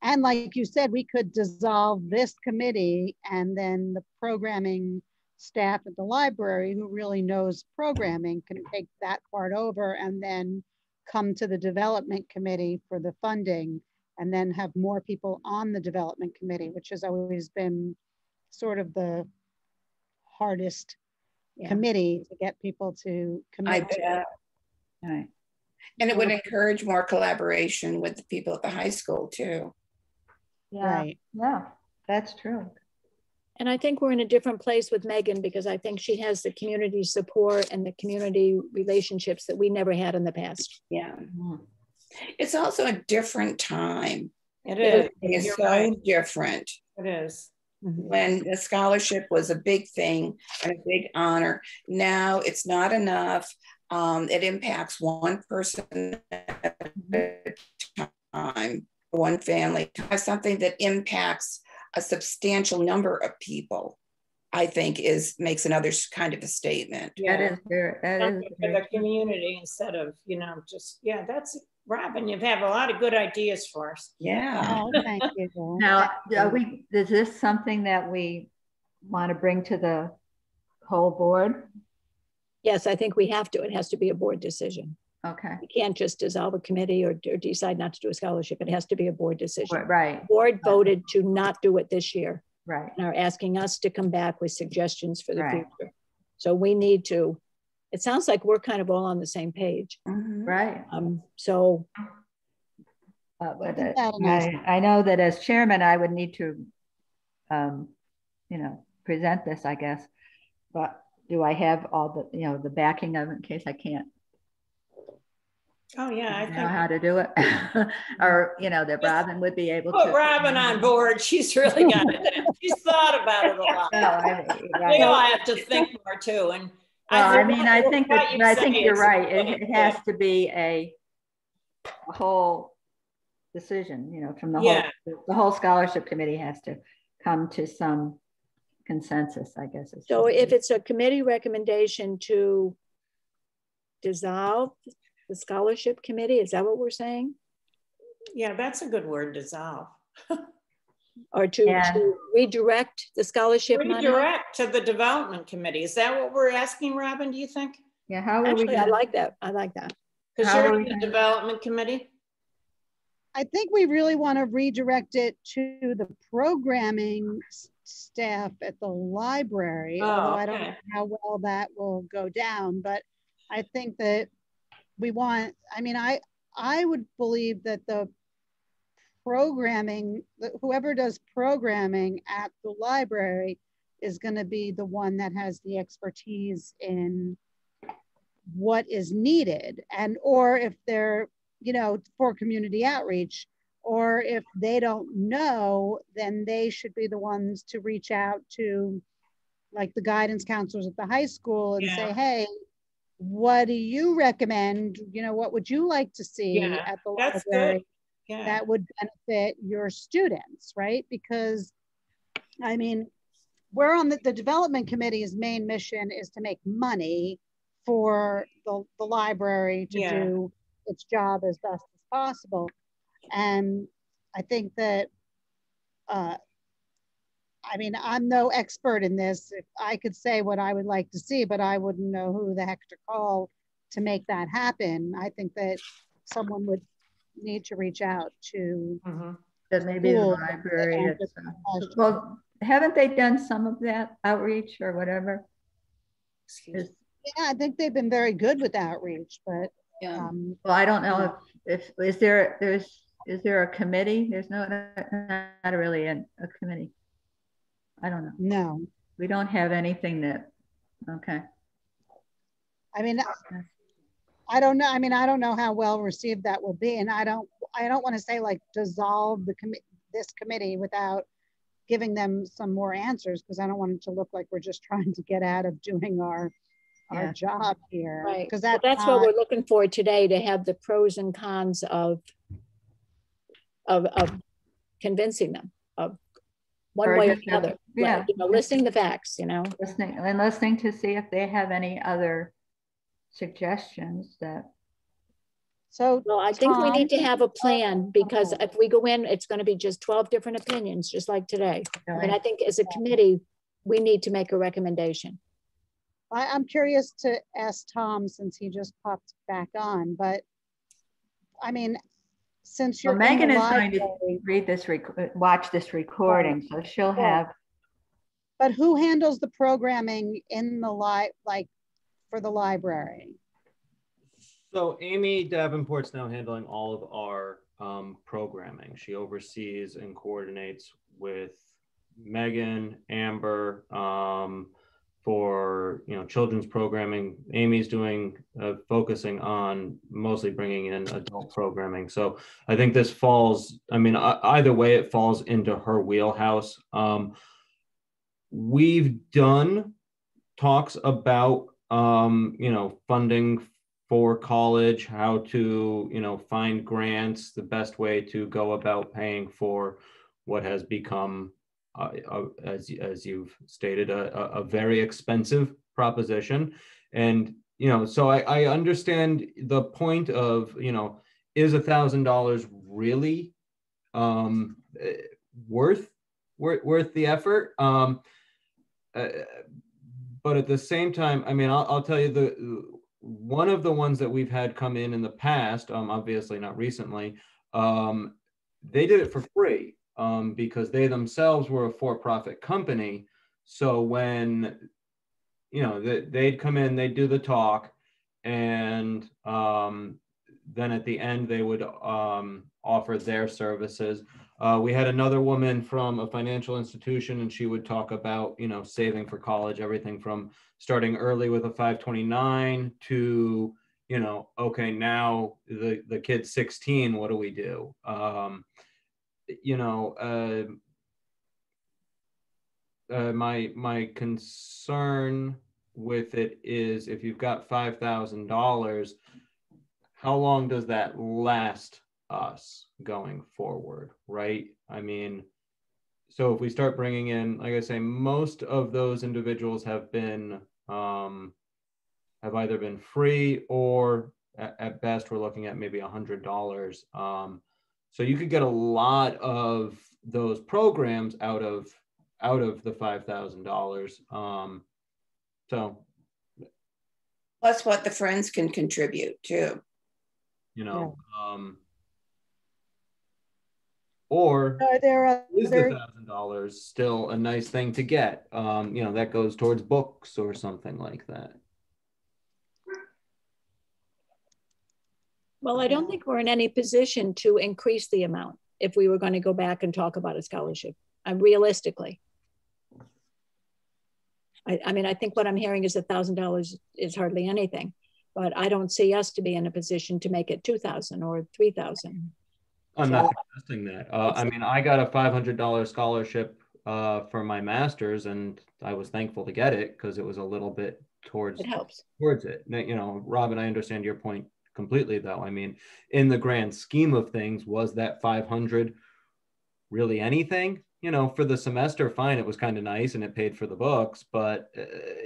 And like you said, we could dissolve this committee and then the programming staff at the library who really knows programming can take that part over and then come to the development committee for the funding and then have more people on the development committee, which has always been sort of the hardest yeah. committee to get people to commit I to. Right. And it would encourage more collaboration with the people at the high school too. Yeah. Right. Yeah, that's true. And I think we're in a different place with Megan because I think she has the community support and the community relationships that we never had in the past. Yeah. Mm-hmm. It's also a different time. It is. It's so right. different. It is. Mm-hmm. When the scholarship was a big thing and a big honor. Now it's not enough. Um, it impacts one person at a time. one family, to something that impacts a substantial number of people, I think is makes another kind of a statement. That Yeah. is very, that is for very the community instead of, you know, just, yeah, that's, Robin, you've had a lot of good ideas for us. Yeah. Oh, thank you. Joel. Now, are we, is this something that we want to bring to the whole board? Yes, I think we have to. It has to be a board decision. Okay, We can't just dissolve a committee or, or decide not to do a scholarship. It has to be a board decision. right, Board voted to not do it this year right. and are asking us to come back with suggestions for the Right. future. So we need to, it sounds like we're kind of all on the same page. Mhm. Right. Um, so Uh, but Isn't that a nice- I, I know that as chairman, I would need to, um, you know, present this, I guess. But do I have all the, you know, the backing of it in case I can't Oh, yeah, I know think, how to do it? Or, you know, that Robin would be able to. put Robin on board. She's really got it. She's thought about it a lot. No, I mean, We right. all have to think more too, and. Well, I think mean, I think, what that- I think you're right. It, it has to be a a whole decision, you know, from the whole, Yeah. the whole scholarship committee has to come to some consensus, I guess. So if it's a committee recommendation to dissolve the scholarship committee, is that what we're saying? Yeah, that's a good word, dissolve. Or to, Yeah. to redirect the scholarship money? Redirect to the development committee. Is that what we're asking, Robin, do you think? Yeah, how are we Actually, I gonna, like that. I like that. Because you're are in the gonna- development committee? I think we really want to redirect it to the programming staff at the library. Oh, although I don't know how well that will go down, but I think that we want, I mean, I, I would believe that the programming, whoever does programming at the library is going to be the one that has the expertise in what is needed. And or if they're you know for community outreach or if they don't know then they should be the ones to reach out to like the guidance counselors at the high school and say hey what do you recommend you know what would you like to see Yeah, at the library Yeah, that would benefit your students, right? Because, I mean, we're on the, the development committee's main mission is to make money for the, the library to Yeah. do its job as best as possible. And I think that, uh, I mean, I'm no expert in this. If I could say what I would like to see, but I wouldn't know who the heck to call to make that happen. I think that someone would need to reach out to Mhm. that maybe the library, the uh, well, haven't they done some of that outreach or whatever? Excuse Is- Yeah, I think they've been very good with outreach, but Yeah. um, Well, I don't know if, if, is there, there's, is there a committee? There's no, not really a, a committee. I don't know. no. We don't have anything that, okay. I mean, I don't know. I mean, I don't know how well received that will be, and I don't. I don't want to say like dissolve the committee, this committee, without giving them some more answers because I don't want it to look like we're just trying to get out of doing our our Yeah. job here. Right. Because Well, that's That's what we're looking for today, to have the pros and cons of, of, of convincing them of one Or way or just the other. yeah. Like, You know, listing the facts, you know? Listening, and listening to see if they have any other suggestions that, So Well, I think we need to have a plan because oh. if we go in, it's gonna be just twelve different opinions, just like today. And I think as a committee, we need to make a recommendation. I, I'm curious to ask Tom since he just popped back on, but I mean, since you're in Megan is going to read this, rec- watch this recording, so she'll Right. have, but who handles the programming in the li, like, for the library? So Amy Davenport's now handling all of our um, programming. She oversees and coordinates with Megan, Amber um, for you know children's programming. Amy's doing uh, focusing on mostly bringing in adult programming. So I think this falls. I mean, either way, it falls into her wheelhouse. Um, we've done talks about um, you know funding for college, how to, you know, find grants, the best way to go about paying for what has become, uh, as, as you've stated, a, a, very expensive proposition. And, you know, so I, I understand the point of, you know, is a thousand dollars really um, worth, worth, worth the effort? Um, uh, but at the same time, I mean, I'll, I'll tell you the one of the ones that we've had come in in the past, um, obviously not recently, um, they did it for free um, because they themselves were a for-profit company. So when, you know, they, they'd come in, they'd do the talk, and um, then at the end they would um, offer their services. Uh, we had another woman from a financial institution, and she would talk about, you know, saving for college, everything from starting early with a 529 to, you know, okay, now the the kid's 16. What do we do? Um, you know, uh, uh, my my concern with it is if you've got five thousand dollars, how long does that last us going forward, right? I mean, so if we start bringing in, like I say, most of those individuals have been um, have either been free or at, at best we're looking at maybe a hundred dollars. Um, so you could get a lot of those programs out of out of the five thousand um, dollars. So plus what the friends can contribute too. You know, yeah. um, or Are there is the other, thousand dollars still a nice thing to get? Um, you know, that goes towards books or something like that. Well, I don't think we're in any position to increase the amount if we were going to go back and talk about a scholarship. Uh, realistically, I, I mean, I think what I'm hearing is a thousand dollars is hardly anything, but I don't see us to be in a position to make it two thousand or three thousand. I'm not suggesting that. Uh, I mean, I got a $500 scholarship uh, for my master's, and I was thankful to get it because it was a little bit towards it helps towards it. You know, Robin, I understand your point completely, though. I mean, in the grand scheme of things, was that 500 really anything? You know, for the semester, fine, it was kind of nice and it paid for the books, but uh,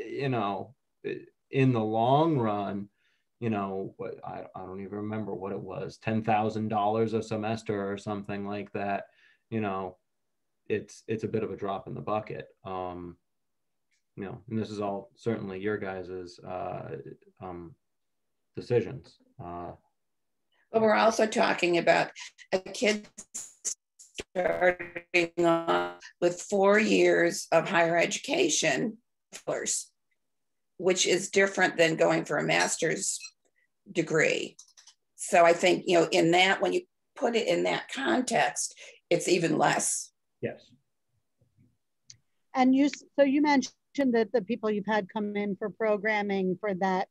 you know, in the long run, you know, what I, I don't even remember what it was, $10,000 a semester or something like that, you know, it's, it's a bit of a drop in the bucket. Um, you know, and this is all certainly your guys's uh, um, decisions. Uh, but we're also talking about a kid starting off with four years of higher education, which is different than going for a master's degree. So I think, you know, in that, when you put it in that context, it's even less. Yes. And you, so you mentioned that the people you've had come in for programming for that,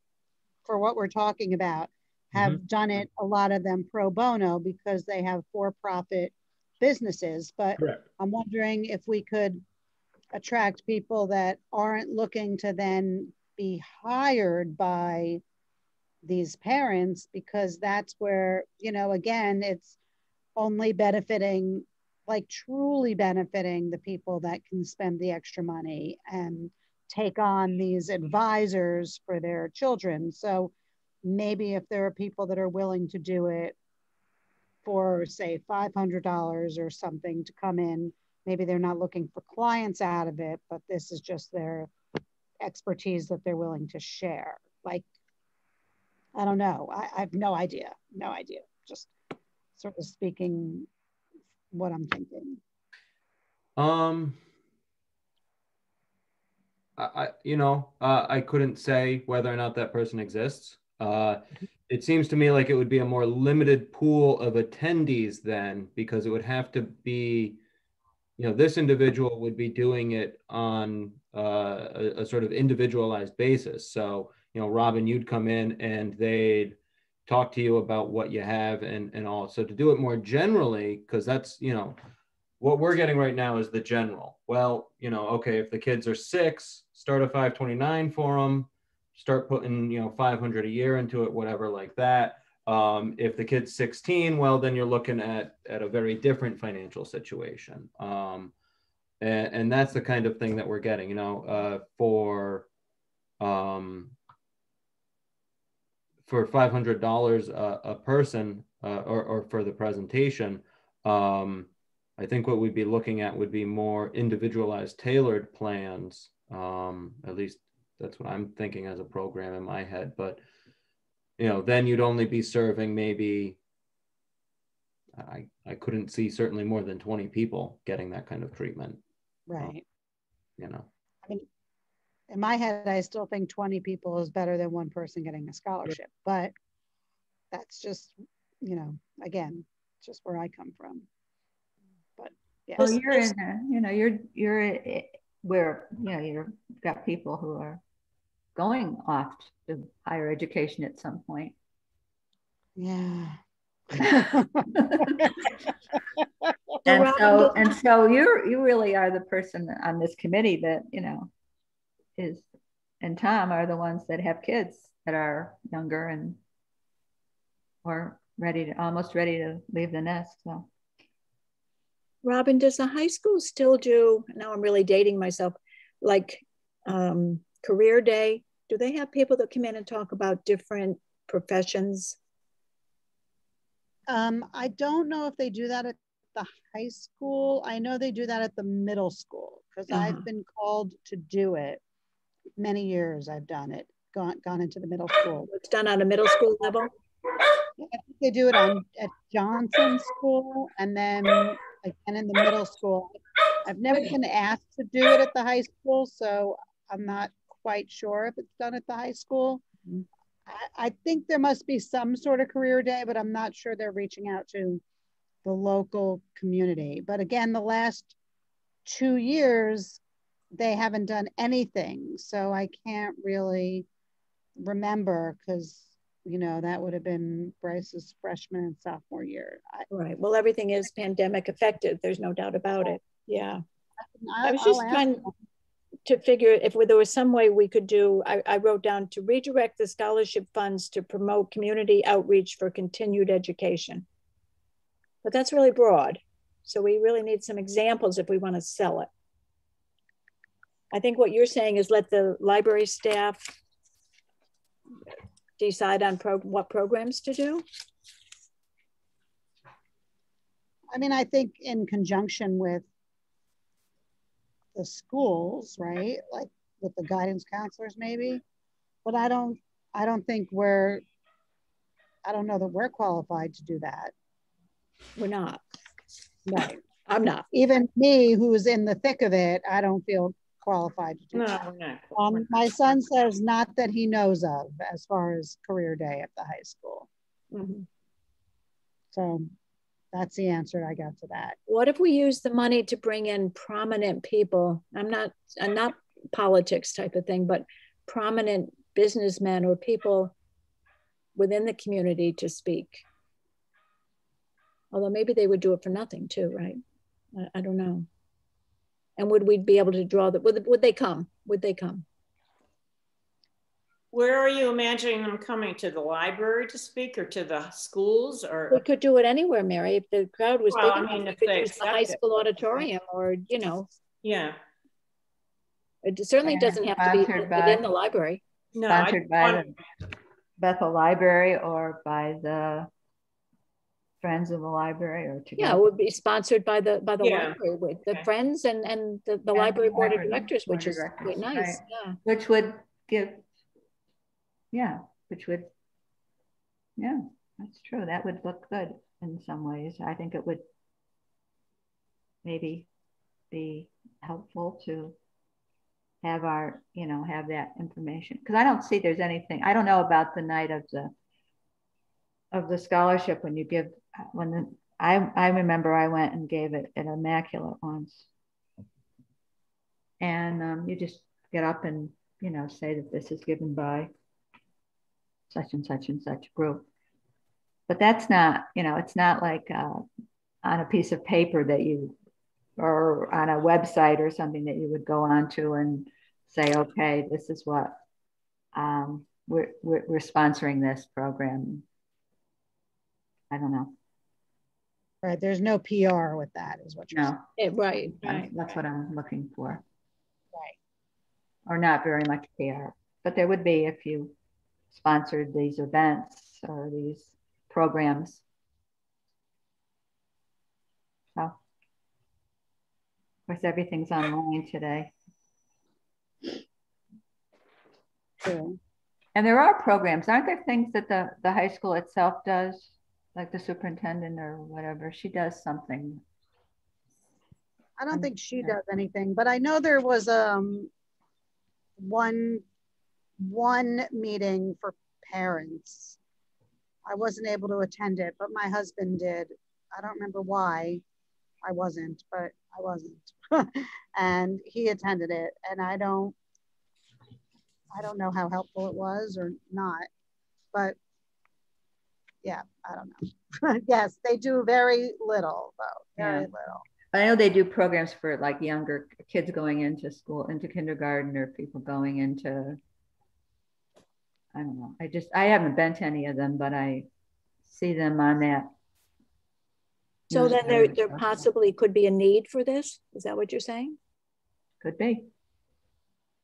for what we're talking about, have mm-hmm. done it, a lot of them pro bono because they have for profit businesses. But Correct. I'm wondering if we could attract people that aren't looking to then be hired by these parents because that's where you know again it's only benefiting like truly benefiting the people that can spend the extra money and take on these advisors for their children so maybe if there are people that are willing to do it for say $500 or something to come in maybe they're not looking for clients out of it but this is just their expertise that they're willing to share like I don't know. I, I have no idea. No idea. Just sort of speaking what I'm thinking. Um, I, you know, uh, I couldn't say whether or not that person exists. Uh, it seems to me like it would be a more limited pool of attendees then, because it would have to be, you know, this individual would be doing it on uh, a, a, sort of individualized basis. So you know, Robin, you'd come in and they'd talk to you about what you have and, and all. So to do it more generally, because that's, you know, what we're getting right now is the general. Well, you know, okay, if the kids are six, start a 529 for them, start putting you know 500 a year into it whatever like that um, if the kid's 16 well then you're looking at at a very different financial situation um, and, and that's the kind of thing that we're getting you know uh, for um, for $500 a, a person uh, or, or for the presentation um, I think what we'd be looking at would be more individualized, tailored plans. Um, at least that's what I'm thinking as a program in my head. But you know, then you'd only be serving maybe. I I couldn't see certainly more than 20 people getting that kind of treatment. Right. Um, you know. I mean, in my head, I still think 20 people is better than one person getting a scholarship, but that's just, you know, again, just where I come from. Yes. Well, you're in, a, you know, you're you're where you know you've got people who are going off to higher education at some point. Yeah. and so and so you're you really are the person on this committee that you know is and Tom are the ones that have kids that are younger and or ready to almost ready to leave the nest. So Robin, does the high school still do, now I'm really dating myself, like um, career day? Do they have people that come in and talk about different professions? Um, I don't know if they do that at the high school. I know they do that at the middle school because uh-huh. I've been called to do it. Many years I've done it, gone gone into the middle school. It's done on a middle school level. I think they do it on at Johnson School, and then again in the middle school. I've never been asked to do it at the high school, so I'm not quite sure if it's done at the high school. Mm-hmm. I, I think there must be some sort of career day, but I'm not sure they're reaching out to the local community. But again, the last two years, they haven't done anything. So I can't really remember because you know, that would have been Bryce's freshman and sophomore year. I, right. Well, everything is pandemic affected. There's no doubt about it. Yeah. I, I was just trying to figure if there was some way we could do, I, I wrote down to redirect the scholarship funds to promote community outreach for continued education. But that's really broad. So we really need some examples if we want to sell it. I think what you're saying is let the library staff decide on pro what programs to do? I mean, I think in conjunction with the schools, right? Like with the guidance counselors, maybe. But I don't, I don't think we're, I don't know that we're qualified to do that. We're not. Right. I'm not. Even me, who's in the thick of it, I don't feel qualified to do no, that. No. Um, my son says not that he knows of as far as career day at the high school. Mm-hmm. So that's the answer I got to that. What if we use the money to bring in prominent people? I'm not, I'm not politics type of thing, but prominent businessmen or people within the community to speak. Although maybe they would do it for nothing too, right? I, I don't know. And would we be able to draw that? Would, would they come? Would they come? Where are you imagining them coming to the library to speak or to the schools or? We could do it anywhere, Mary. If the crowd was well, big I mean, if they use the high school it. auditorium or, you know. Yeah. It certainly doesn't have to be within the library. No, sponsored I, by the Bethel Library or by the Friends of the Library or together? Yeah, it would be sponsored by the by the yeah. library with the okay. Friends and and the, the and library the board of directors, which is quite nice. Right. Yeah, which would give, yeah, which would, yeah, that's true. That would look good in some ways. I think it would maybe be helpful to have our, you know, have that information because I don't see there's anything. I don't know about the night of the of the scholarship when you give when the, I I remember I went and gave it at Immaculate once, and um, you just get up and you know say that this is given by such and such and such group, but that's not you know it's not like uh, on a piece of paper that you or on a website or something that you would go on to and say okay this is what um, we're, we're, we're sponsoring this program. I don't know. Right, there's no PR with that, is what you're No, saying. Eh, Right, right. that's what I'm looking for. Right. Or not very much PR, but there would be if you sponsored these events or these programs. So, of course, everything's online today. True. And there are programs, aren't there things that the, the high school itself does? Like the superintendent or whatever, she does something. I don't think she does anything, but I know there was um one one meeting for parents. I wasn't able to attend it, but my husband did. I don't remember why I wasn't, but I wasn't. and he attended it and I don't I don't know how helpful it was or not, but yeah, I don't know. yes, they do very little though, very Yeah. little. I know they do programs for like younger kids going into school, into kindergarten, or people going into. I don't know. I just I haven't been to any of them, but I see them on that. So then there, there possibly could be a need for this? Is that what you're saying? could be.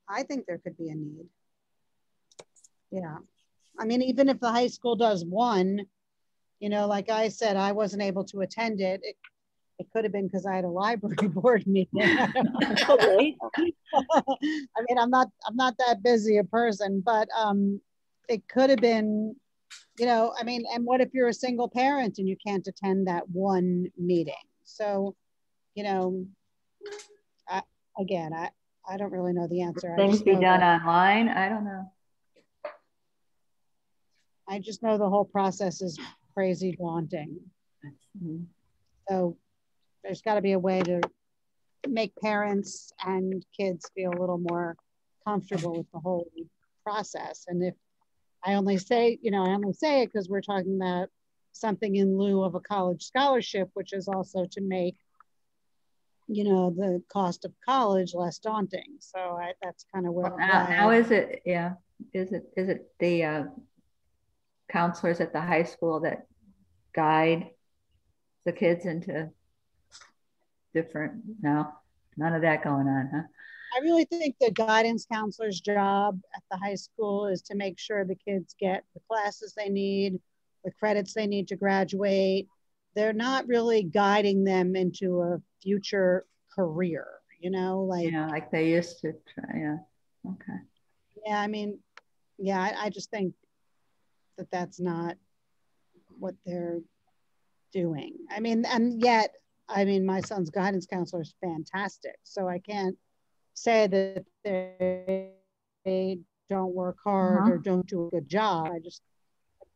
I think there could be a need. Yeah. I mean, even if the high school does one, you know, like I said, I wasn't able to attend it. It, it could have been because I had a library board meeting. I don't know. Probably. I mean, I'm not, I'm not that busy a person, but um, it could have been, you know, I mean, and what if you're a single parent and you can't attend that one meeting? So, you know, I, again, I, I don't really know the answer. Things be done that- online. I don't know. I just know the whole process is crazy daunting. So there's got to be a way to make parents and kids feel a little more comfortable with the whole process. And if I only say, you know, I only say it because we're talking about something in lieu of a college scholarship, which is also to make, you know, the cost of college less daunting. So I, that's kind of where. Well, now I- is it? Yeah. Is it? Is it the uh, counselors at the high school that guide the kids into different? No, none of that going on, huh? I really think the guidance counselor's job at the high school is to make sure the kids get the classes they need, the credits they need to graduate. They're not really guiding them into a future career, you know, like, Yeah, like they used to. Try, yeah. Okay. yeah, I mean, yeah, I, I just think that that's not what they're doing. I mean, and yet, I mean, my son's guidance counselor is fantastic. So I can't say that they, they don't work hard Uh-huh. or don't do a good job. I just,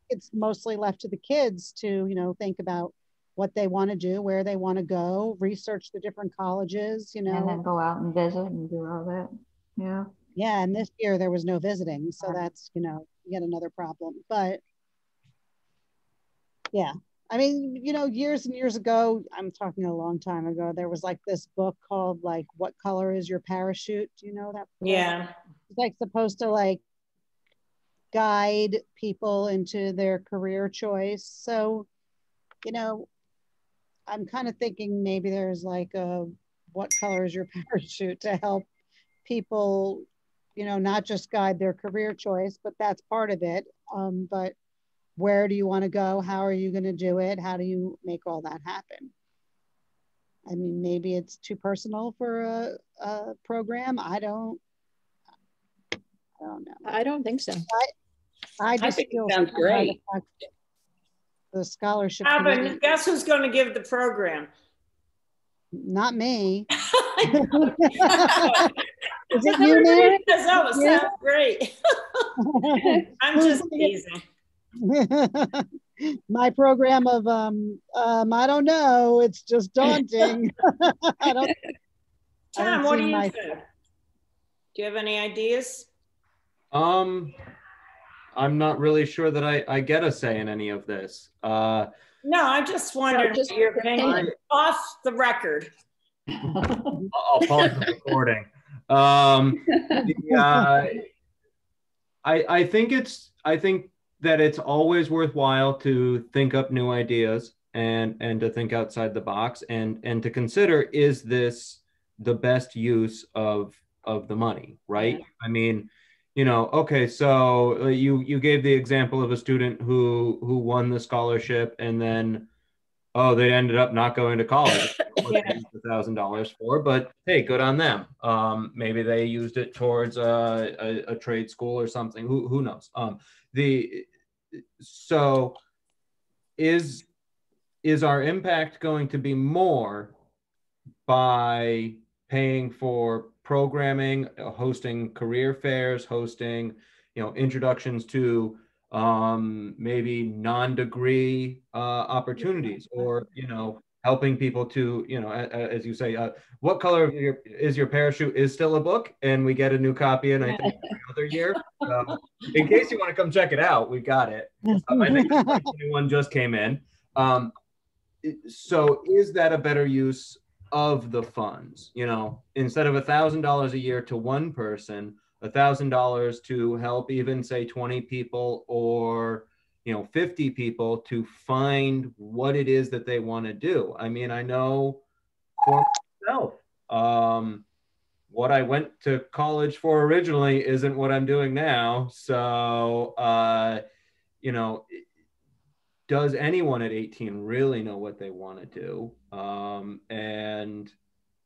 it's mostly left to the kids to, you know, think about what they want to do, where they want to go, research the different colleges, you know. And then go out and visit and do all that. Yeah. Yeah, and this year there was no visiting, so that's, you know, yet another problem. But yeah, I mean, you know, years and years ago, I'm talking a long time ago, there was like this book called like What Color is Your Parachute? Do you know that? book? Yeah. It's like supposed to like guide people into their career choice. So, you know, I'm kind of thinking maybe there's like a what color is your parachute to help people, you know, not just guide their career choice, but that's part of it. Um, but where do you want to go? How are you going to do it? How do you make all that happen? I mean, maybe it's too personal for a, a program. I don't. I don't know. I don't think so. I just think it feel sounds the great. The scholarship Alvin, committee, guess who's going to give the program? not me. Is Is it you, Mary? Says, oh, it Yeah. sounds great. I'm just gonna- teasing. My program of um um I don't know. It's just daunting. I don't. I Tom, don't what do you my- think? Do you have any ideas? Um, I'm not really sure that I, I get a say in any of this. Uh, No, I just wondered just your your opinion opinion. off the record. I'll I'll pause the recording. Um, the, uh, I, I think it's I think that it's always worthwhile to think up new ideas and and to think outside the box and and to consider is this the best use of of the money right? Yeah. i mean you know okay so uh, you you gave the example of a student who who won the scholarship and then oh they ended up not going to college. Thousand dollars for but hey good on them. Um maybe they used it towards a, a, a trade school or something. Who who knows? Um the so is is our impact going to be more by paying for programming hosting career fairs hosting you know introductions to um, maybe non-degree uh, opportunities? Or you know helping people to you know as you say uh, what color your, is your parachute is still a book and we get a new copy and i think another year. Um, in case you want to come check it out we got it. Um, i think one just came in. Um, so is that a better use of the funds? You know instead of a thousand dollars a year to one person a thousand dollars to help even say 20 people or you know 50 people to find what it is that they want to do. I mean i know for myself um, what i went to college for originally isn't what i'm doing now. So uh, you know does anyone at 18 really know what they want to do? Um, and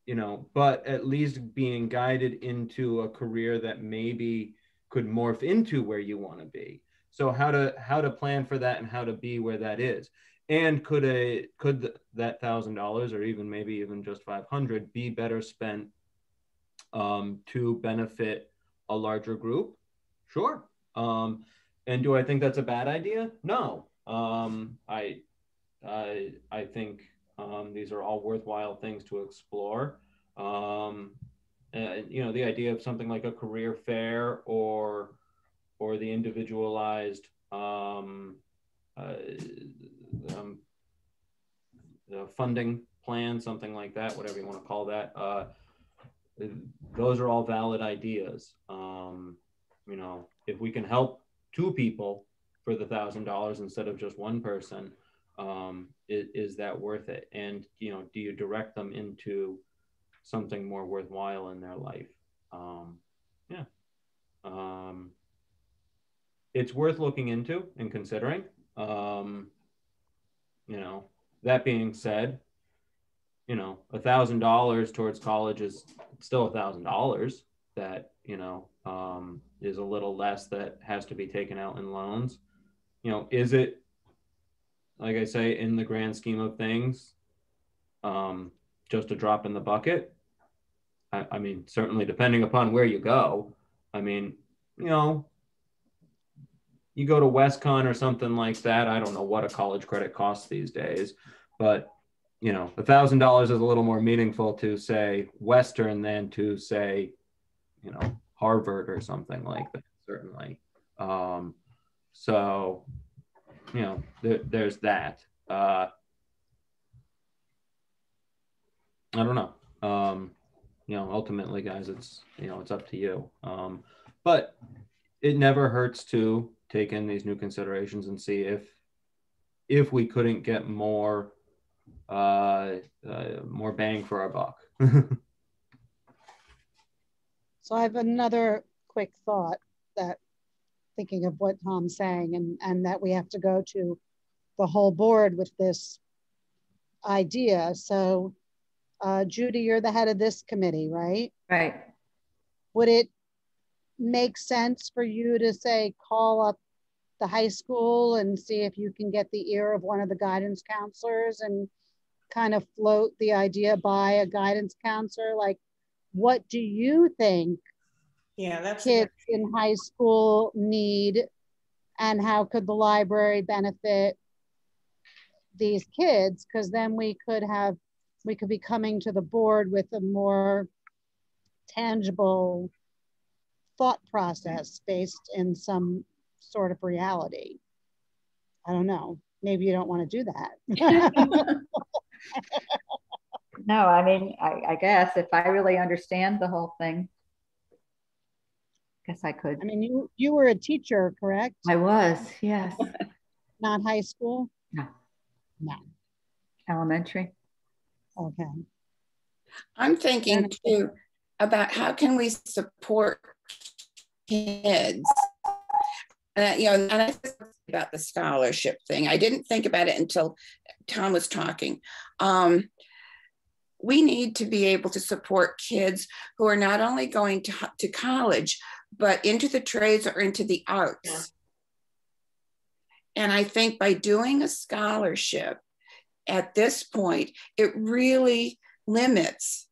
you know but at least being guided into a career that maybe could morph into where you want to be so how to how to plan for that and how to be where that is. And could a could that thousand dollars or even maybe even just 500 be better spent um, to benefit a larger group? Sure. Um, and do i think that's a bad idea? No. Um, I, I i think um, these are all worthwhile things to explore. Um, and, you know the idea of something like a career fair or or the individualized um, uh, um, the funding plan, something like that, whatever you want to call that. Uh, those are all valid ideas. Um, you know, if we can help two people for the thousand dollars instead of just one person, um, is, is, that worth it? And you know, do you direct them into something more worthwhile in their life? Um, yeah. It's worth looking into and considering. Um, you know, that being said, you know, a thousand dollars towards college is still a thousand dollars that, you know, um, is a little less that has to be taken out in loans. You know, is it, like I say, in the grand scheme of things, um, just a drop in the bucket? I, I mean, certainly depending upon where you go. I mean, you know, you go to WestConn or something like that. I don't know what a college credit costs these days, but you know, a thousand dollars is a little more meaningful to say Western than to say, you know, Harvard or something like that. Certainly. Um, so, you know, there, there's that. Uh, I don't know. Um, you know, ultimately, guys, it's you know, it's up to you. Um, but it never hurts to take in these new considerations and see if if we couldn't get more uh, uh, more bang for our buck. so I have another quick thought that thinking of what Tom's saying and, and that we have to go to the whole board with this idea. So uh, Judy, you're the head of this committee, right? Right. Would it make sense for you to say, call up the high school and see if you can get the ear of one of the guidance counselors and kind of float the idea by a guidance counselor? Like, what do you think yeah, that's kids in high school need and how could the library benefit these kids? Because then we could have, we could be coming to the board with a more tangible thought process based in some sort of reality. I don't know. Maybe you don't want to do that. no, I mean, I, I, guess if I really understand the whole thing, I guess I could. I mean, you, you were a teacher, correct? I was, yes. Not high school? No. No, Elementary. okay. I'm thinking too about how can we support kids? Uh, you know, and I think about the scholarship thing. I didn't think about it until Tom was talking. Um, we need to be able to support kids who are not only going to, to college, but into the trades or into the arts. Yeah. And I think by doing a scholarship at this point, it really limits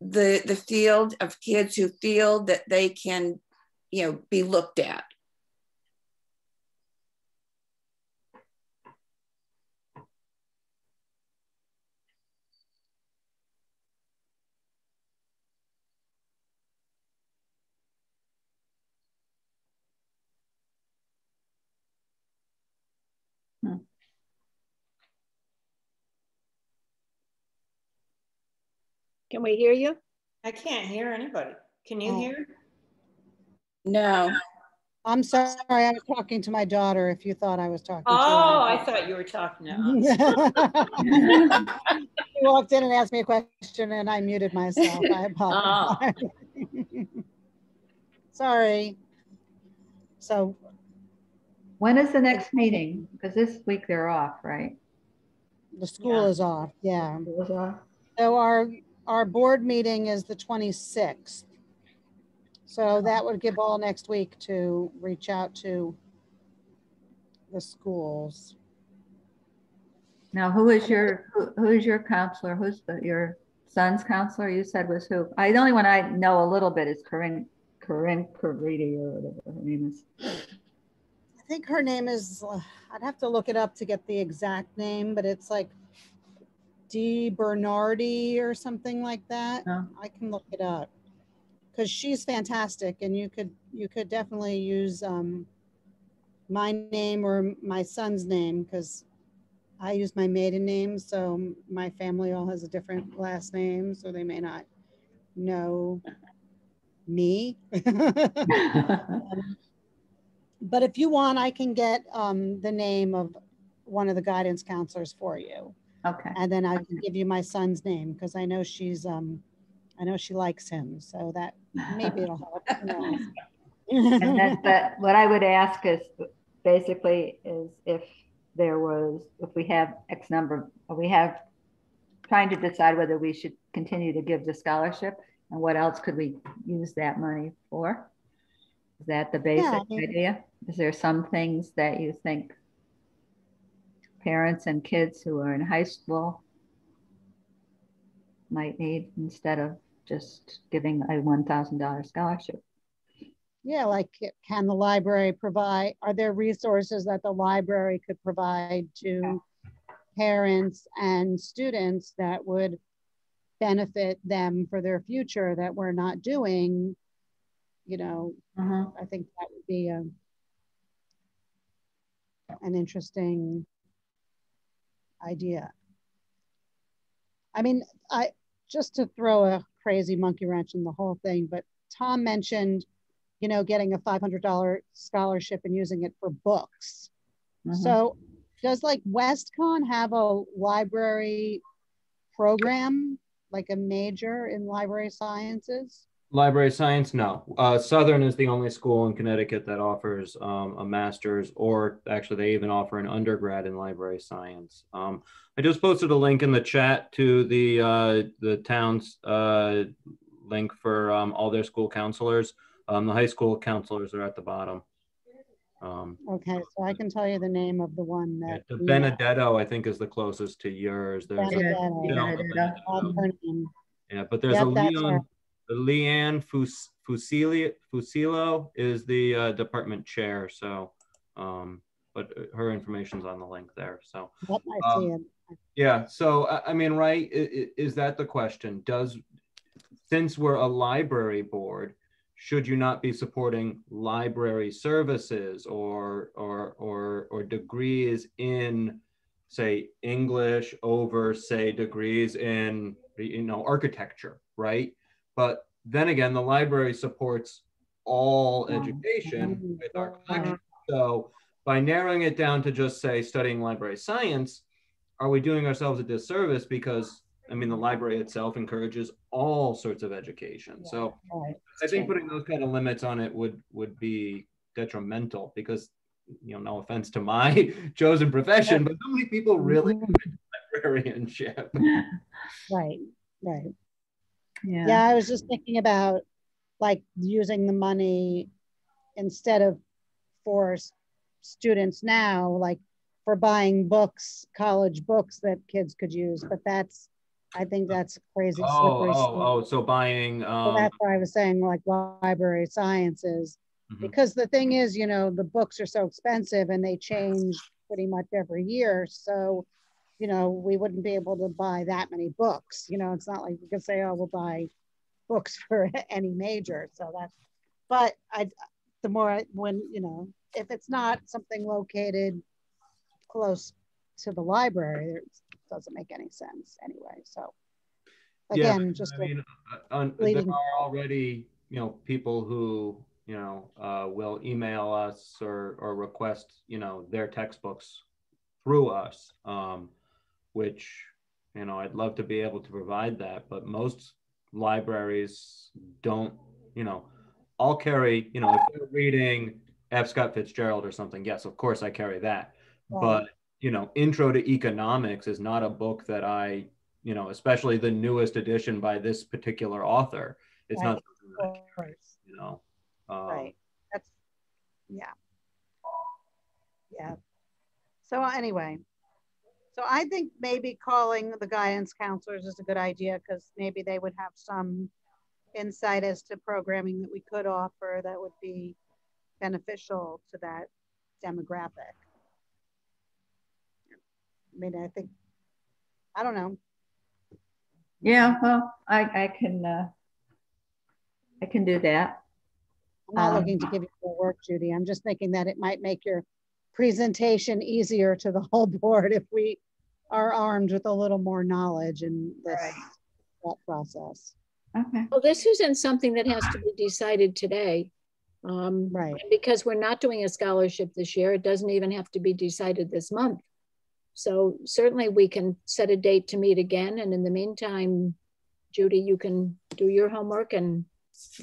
the the field of kids who feel that they can, you know, be looked at. Can we hear you? I can't hear anybody. Can you Oh. hear? No, I'm sorry, I was talking to my daughter if you thought I was talking to you. Oh, I thought you were talking now. She walked in and asked me a question and I muted myself. Oh. I apologize. Sorry. So When is the next meeting? Because this week they're off, right? the school Yeah. is off, yeah. It was off. So our, our board meeting is the 26th. So that would give all next week to reach out to the schools. Now, who is your, who- who is your counselor? Who's the, your son's counselor? You said was who? I, the only one I know a little bit is Corinne, Corinne Caridi or whatever her name is. I think her name is, uh, I'd have to look it up to get the exact name, but it's like D Bernardi or something like that. Oh. I can look it up. Cause she's fantastic and you could, you could definitely use, um, my name or my son's name, because I use my maiden name, so my family all has a different last name, so they may not know me. But if you want, I can get um, the name of one of the guidance counselors for you. Okay, And then I can give you my son's name because I know she's, um, I know she likes him. So that maybe it'll help. And then, but what I would ask is basically is if there was, if we have X number, we have trying to decide whether we should continue to give the scholarship and what else could we use that money for? Is that the basic mean- idea? Is there some things that you think parents and kids who are in high school might need instead of just giving a $1,000 scholarship? Yeah, like can the library provide, are there resources that the library could provide to parents and students that would benefit them for their future that we're not doing? You know, Uh-huh. I think that would be a, an interesting idea. I mean, I just to throw a crazy monkey wrench in the whole thing, but Tom mentioned, you know, getting a $500 scholarship and using it for books. Mhm. So does like WestConn have a library program, like a major in library sciences? Library science, no. Uh, Southern is the only school in Connecticut that offers um, a master's, or actually, they even offer an undergrad in library science. Um, I just posted a link in the chat to the uh, the town's uh, link for um, all their school counselors. Um, the high school counselors are at the bottom. Um, Okay, so I can tell you the name of the one yeah, that. the we- Benedetto, I think, is the closest to yours. There's a, Benedetto. you know, Benedetto. Name. yeah, but there's Yep, a. Leon, the Leanne Fus, Fusilo is the uh, department chair. So, um, but her information's on the link there. So, Yep, I see it. yeah. So, I, I mean, right? i- i- Is that the question? Does, since we're a library board, should you not be supporting library services or or or or degrees in, say, English over, say, degrees in you know architecture, right? But then again, the library supports all education with our collection. So by narrowing it down to just say studying library science, are we doing ourselves a disservice because I mean the library itself encourages all sorts of education. So Right. I think putting those kind of limits on it would would be detrimental because you know no offense to my chosen profession, but so many people really Mhm. librarianship. Right, right. Yeah. Yeah, I was just thinking about like using the money instead of for students now, like for buying books, college books that kids could use, but that's, I think that's crazy Oh, slippery oh, oh, so buying So um that's why I was saying like library sciences. Mhm. Because the thing is, you know, the books are so expensive and they change pretty much every year. So, you know, we wouldn't be able to buy that many books. You know, it's not like we could say, oh, we'll buy books for any major. So that's, but I, the more I, when, you know, if it's not something located close to the library, it doesn't make any sense anyway. So Yeah, again, just I mean, uh, on, there are already, you know, people who, you know, uh, will email us or, or request, you know, their textbooks through us, um, which, you know, I'd love to be able to provide that, but most libraries don't, you know, I'll carry, you know, if you're reading F. Scott Fitzgerald or something, yes, of course I carry that. Right. But, you know, Intro to Economics is not a book that I you know, especially the newest edition by this particular author. It's Right. not something that I carry, you know. Um, Right. That's, yeah. Yeah. So anyway, so I think maybe calling the guidance counselors is a good idea because maybe they would have some insight as to programming that we could offer that would be beneficial to that demographic. I mean, I think, I don't know. Yeah, well, I, I can, uh, I can do that. I'm not Um, looking to give you more work, Judy. I'm just thinking that it might make your presentation easier to the whole board if we are armed with a little more knowledge in this Right. thought process. Okay. Well, this isn't something that has to be decided today. Um, Right. Because we're not doing a scholarship this year, it doesn't even have to be decided this month. So certainly we can set a date to meet again. And in the meantime, Judy, you can do your homework and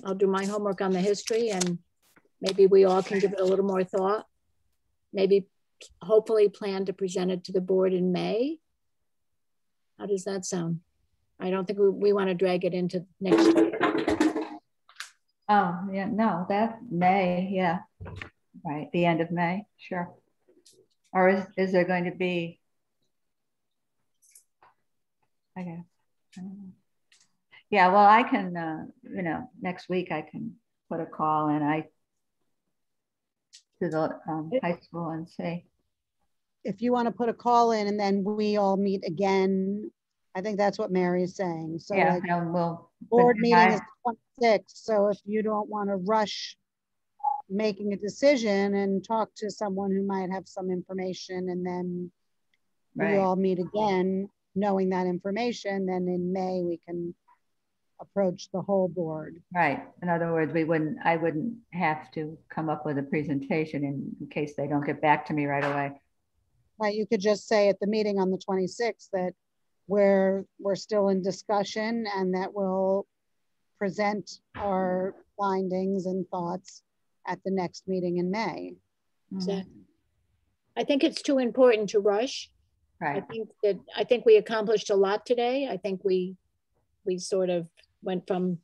I'll do my homework on the history and maybe we all can give it a little more thought. Maybe hopefully plan to present it to the board in May. How does that sound? I don't think we, we want to drag it into next year. Oh, yeah, no, that May, yeah. Right, the end of May, sure. Or is, is there going to be? I guess. I don't know. Yeah, well, I can, uh, you know, next week I can put a call and I to the um, high school and say, If you want to put a call in and then we all meet again, I think that's what Mary is saying. So yeah, like we'll. board meeting I- is 26. So if you don't want to rush making a decision and talk to someone who might have some information and then we all meet again, knowing that information, then in May we can approach the whole board. Right. In other words, we wouldn't, I wouldn't have to come up with a presentation in in case they don't get back to me right away. Right, you could just say at the meeting on the 26th that we're, we're still in discussion and that we'll present our findings and thoughts at the next meeting in May. Mm-hmm. Exactly. I think it's too important to rush. Right. I think that, I think we accomplished a lot today. I think we, we sort of went from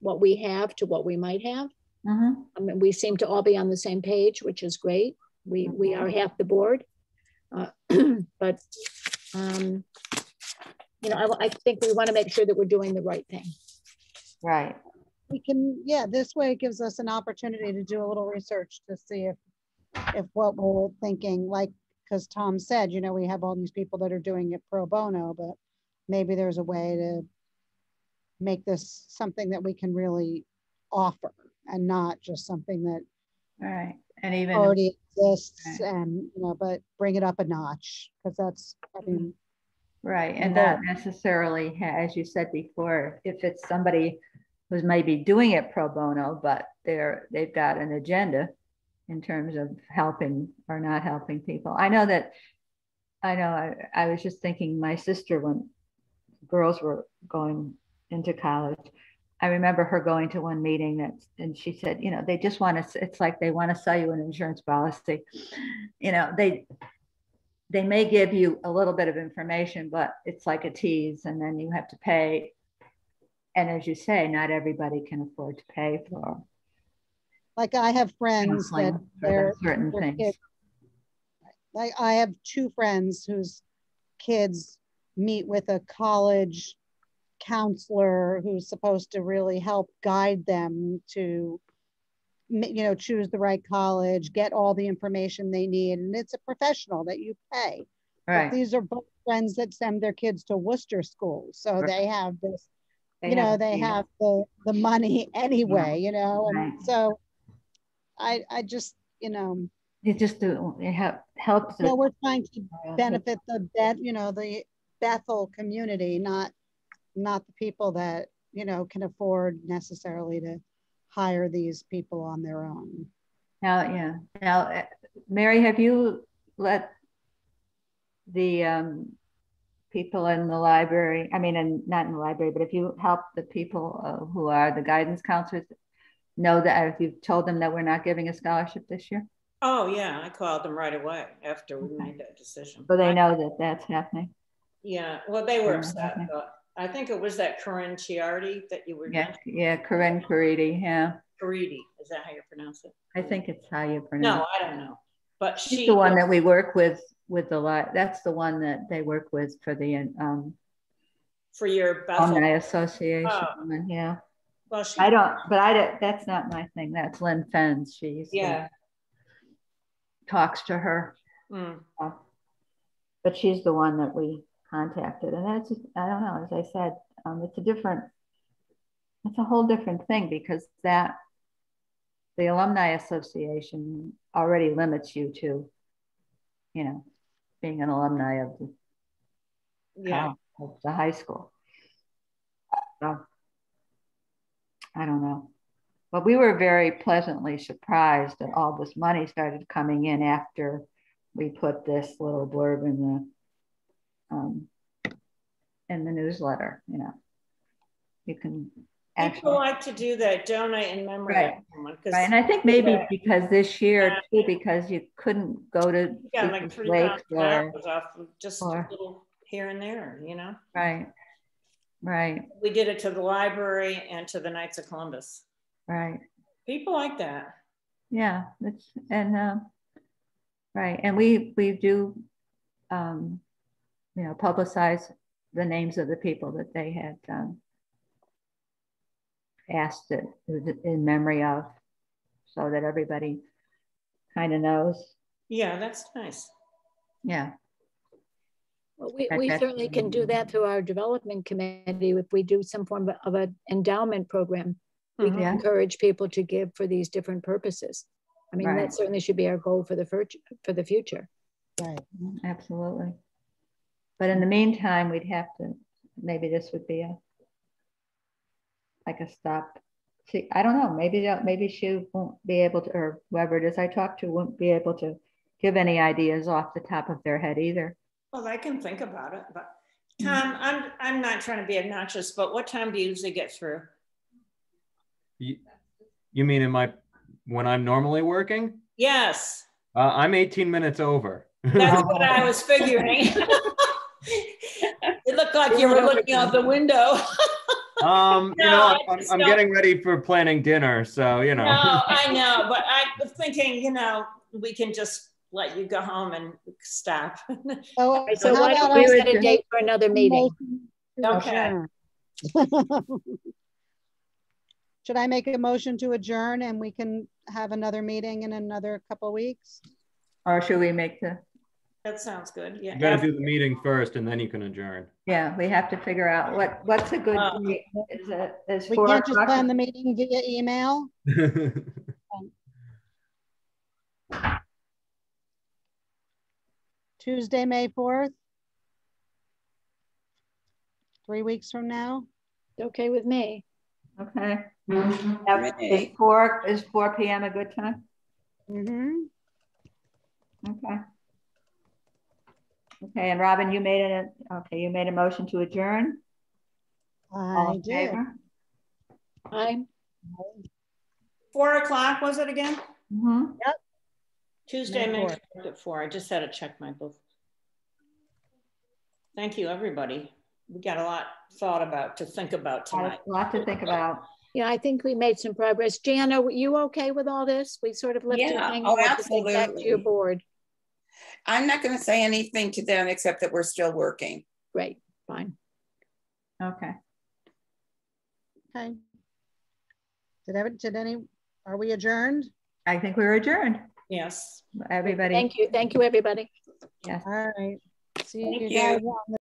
what we have to what we might have. Mhm. I mean, we seem to all be on the same page, which is great. We, we mm-hmm. are half the board. Uh, But, um, you know, I, I think we want to make sure that we're doing the right thing. Right. We can, yeah, this way it gives us an opportunity to do a little research to see if, if what we're thinking, like, because Tom said, you know, we have all these people that are doing it pro bono, but maybe there's a way to make this something that we can really offer and not just something that Right. And even, already exists Right. and, you know, but bring it up a notch, because that's, I mm-hmm. mean, right. And not necessarily, as you said before, if it's somebody who's maybe doing it pro bono, but they're they've got an agenda in terms of helping or not helping people. I know that I know I, I was just thinking my sister when girls were going into college, I remember her going to one meeting that, and she said, you know, they just want to, it's like they want to sell you an insurance policy. You know, they, they may give you a little bit of information, but it's like a tease and then you have to pay. And as you say, not everybody can afford to pay for. Like I have friends that they're certain things. Kids, like I have two friends whose kids meet with a college counselor who's supposed to really help guide them to you know choose the right college get all the information they need and it's a professional that you pay. Right. but these are both friends that send their kids to Wooster school so right. they have this they you know they have the the money anyway you know and so i i just you know. It just to help helps well we're trying to benefit the bed you know the bethel community not not the people that you know can afford necessarily to hire these people on their own. Now, yeah. Now, eh, Mary, have you let the um, people in the library, I mean, and not in the library, but if you help the people uh, who are the guidance counselors know that if you've told them that we're not giving a scholarship this year? Oh, yeah. I called them right away after we made that decision. So they know that that's happening. Yeah. Well, they were upset, but I think it was that Corinne Chiardi that you were. Yeah, yeah, Corinne Caridi, yeah. Caridi, is that how you pronounce it? I think it's how you pronounce. No, I don't know, but She's she. the one that we work with with a lot. That's the one that they work with for the um. For your Alumni Association, oh. yeah. Well, she, I don't, but I don't. That's not my thing. That's Lynn Fens. She's yeah. Talks to her. Mm. but she's the one that we contacted. And that's, I don't know, as I said, um, it's a different, it's a whole different thing because that, the Alumni Association already limits you to, you know, being an alumni of the, yeah. of the high school. So, I don't know. But we were very pleasantly surprised that all this money started coming in after we put this little blurb in the um, in the newsletter. You know, you can. Actually, People like to do that, donate in memory right. of someone. Right, and I think maybe yeah. because this year too, because you couldn't go to yeah, like three lakes or, off just or, a little here and there, you know. Right, right. We did it to the library and to the Knights of Columbus. Right. People like that. Yeah, it's and uh, right, and we we do um, you know, publicize the names of the people that they had um, asked it in memory of so that everybody kind of knows. Yeah, that's nice. Yeah. Well, we, we certainly can do that through our development committee if we do some form of an endowment program. We mm -hmm. can yeah. encourage people to give for these different purposes. I mean, right. that certainly should be our goal for the for the future. Right. Absolutely. But in the meantime, we'd have to, maybe this would be a, like a stop. See, I don't know, maybe, maybe she won't be able to, or whoever it is I talk to won't be able to give any ideas off the top of their head either. Well, I can think about it, but Tom, I'm, I'm not trying to be obnoxious, but what time do you usually get through? You, you mean in my, when I'm normally working? Yes. Uh, I'm 18 minutes over. That's what I was figuring. it looked like you were looking out the window. um, no, you know, I'm, I'm getting ready for planning dinner, so you know. No, I know, but I was thinking, you know, we can just let you go home and stop. Oh, so why don't we set a date for another meeting? Okay. Should I make a motion to adjourn and we can have another meeting in another couple weeks? Or should we make the that sounds good. Yeah. You got to do the meeting first, and then you can adjourn. Yeah, we have to figure out what what's a good date. Is it is we can't just plan the meeting via email. Tuesday, May fourth. Three weeks from now. Okay with me. Okay. Now, Is four, is four PM a good time? Mhm. Okay. Okay, and Robin, you made it, okay, you made a motion to adjourn? All I in did. favor? I, Four o'clock, was it again? Mm -hmm. Yep. Tuesday, May May fourth at four. I just had to check my book. Thank you, everybody. We got a lot thought about to think about tonight. A lot to think about. yeah, I think we made some progress. Jana, were you okay with all this? We sort of left it Yeah, hanging oh, with back to your board. I'm not going to say anything to them except that we're still working. Great, fine. Okay. Okay. Did ever, did any, are we adjourned? I think we're adjourned. Yes. Everybody. Thank you, thank you, everybody. Yes. All right. See Thank you you. guys on the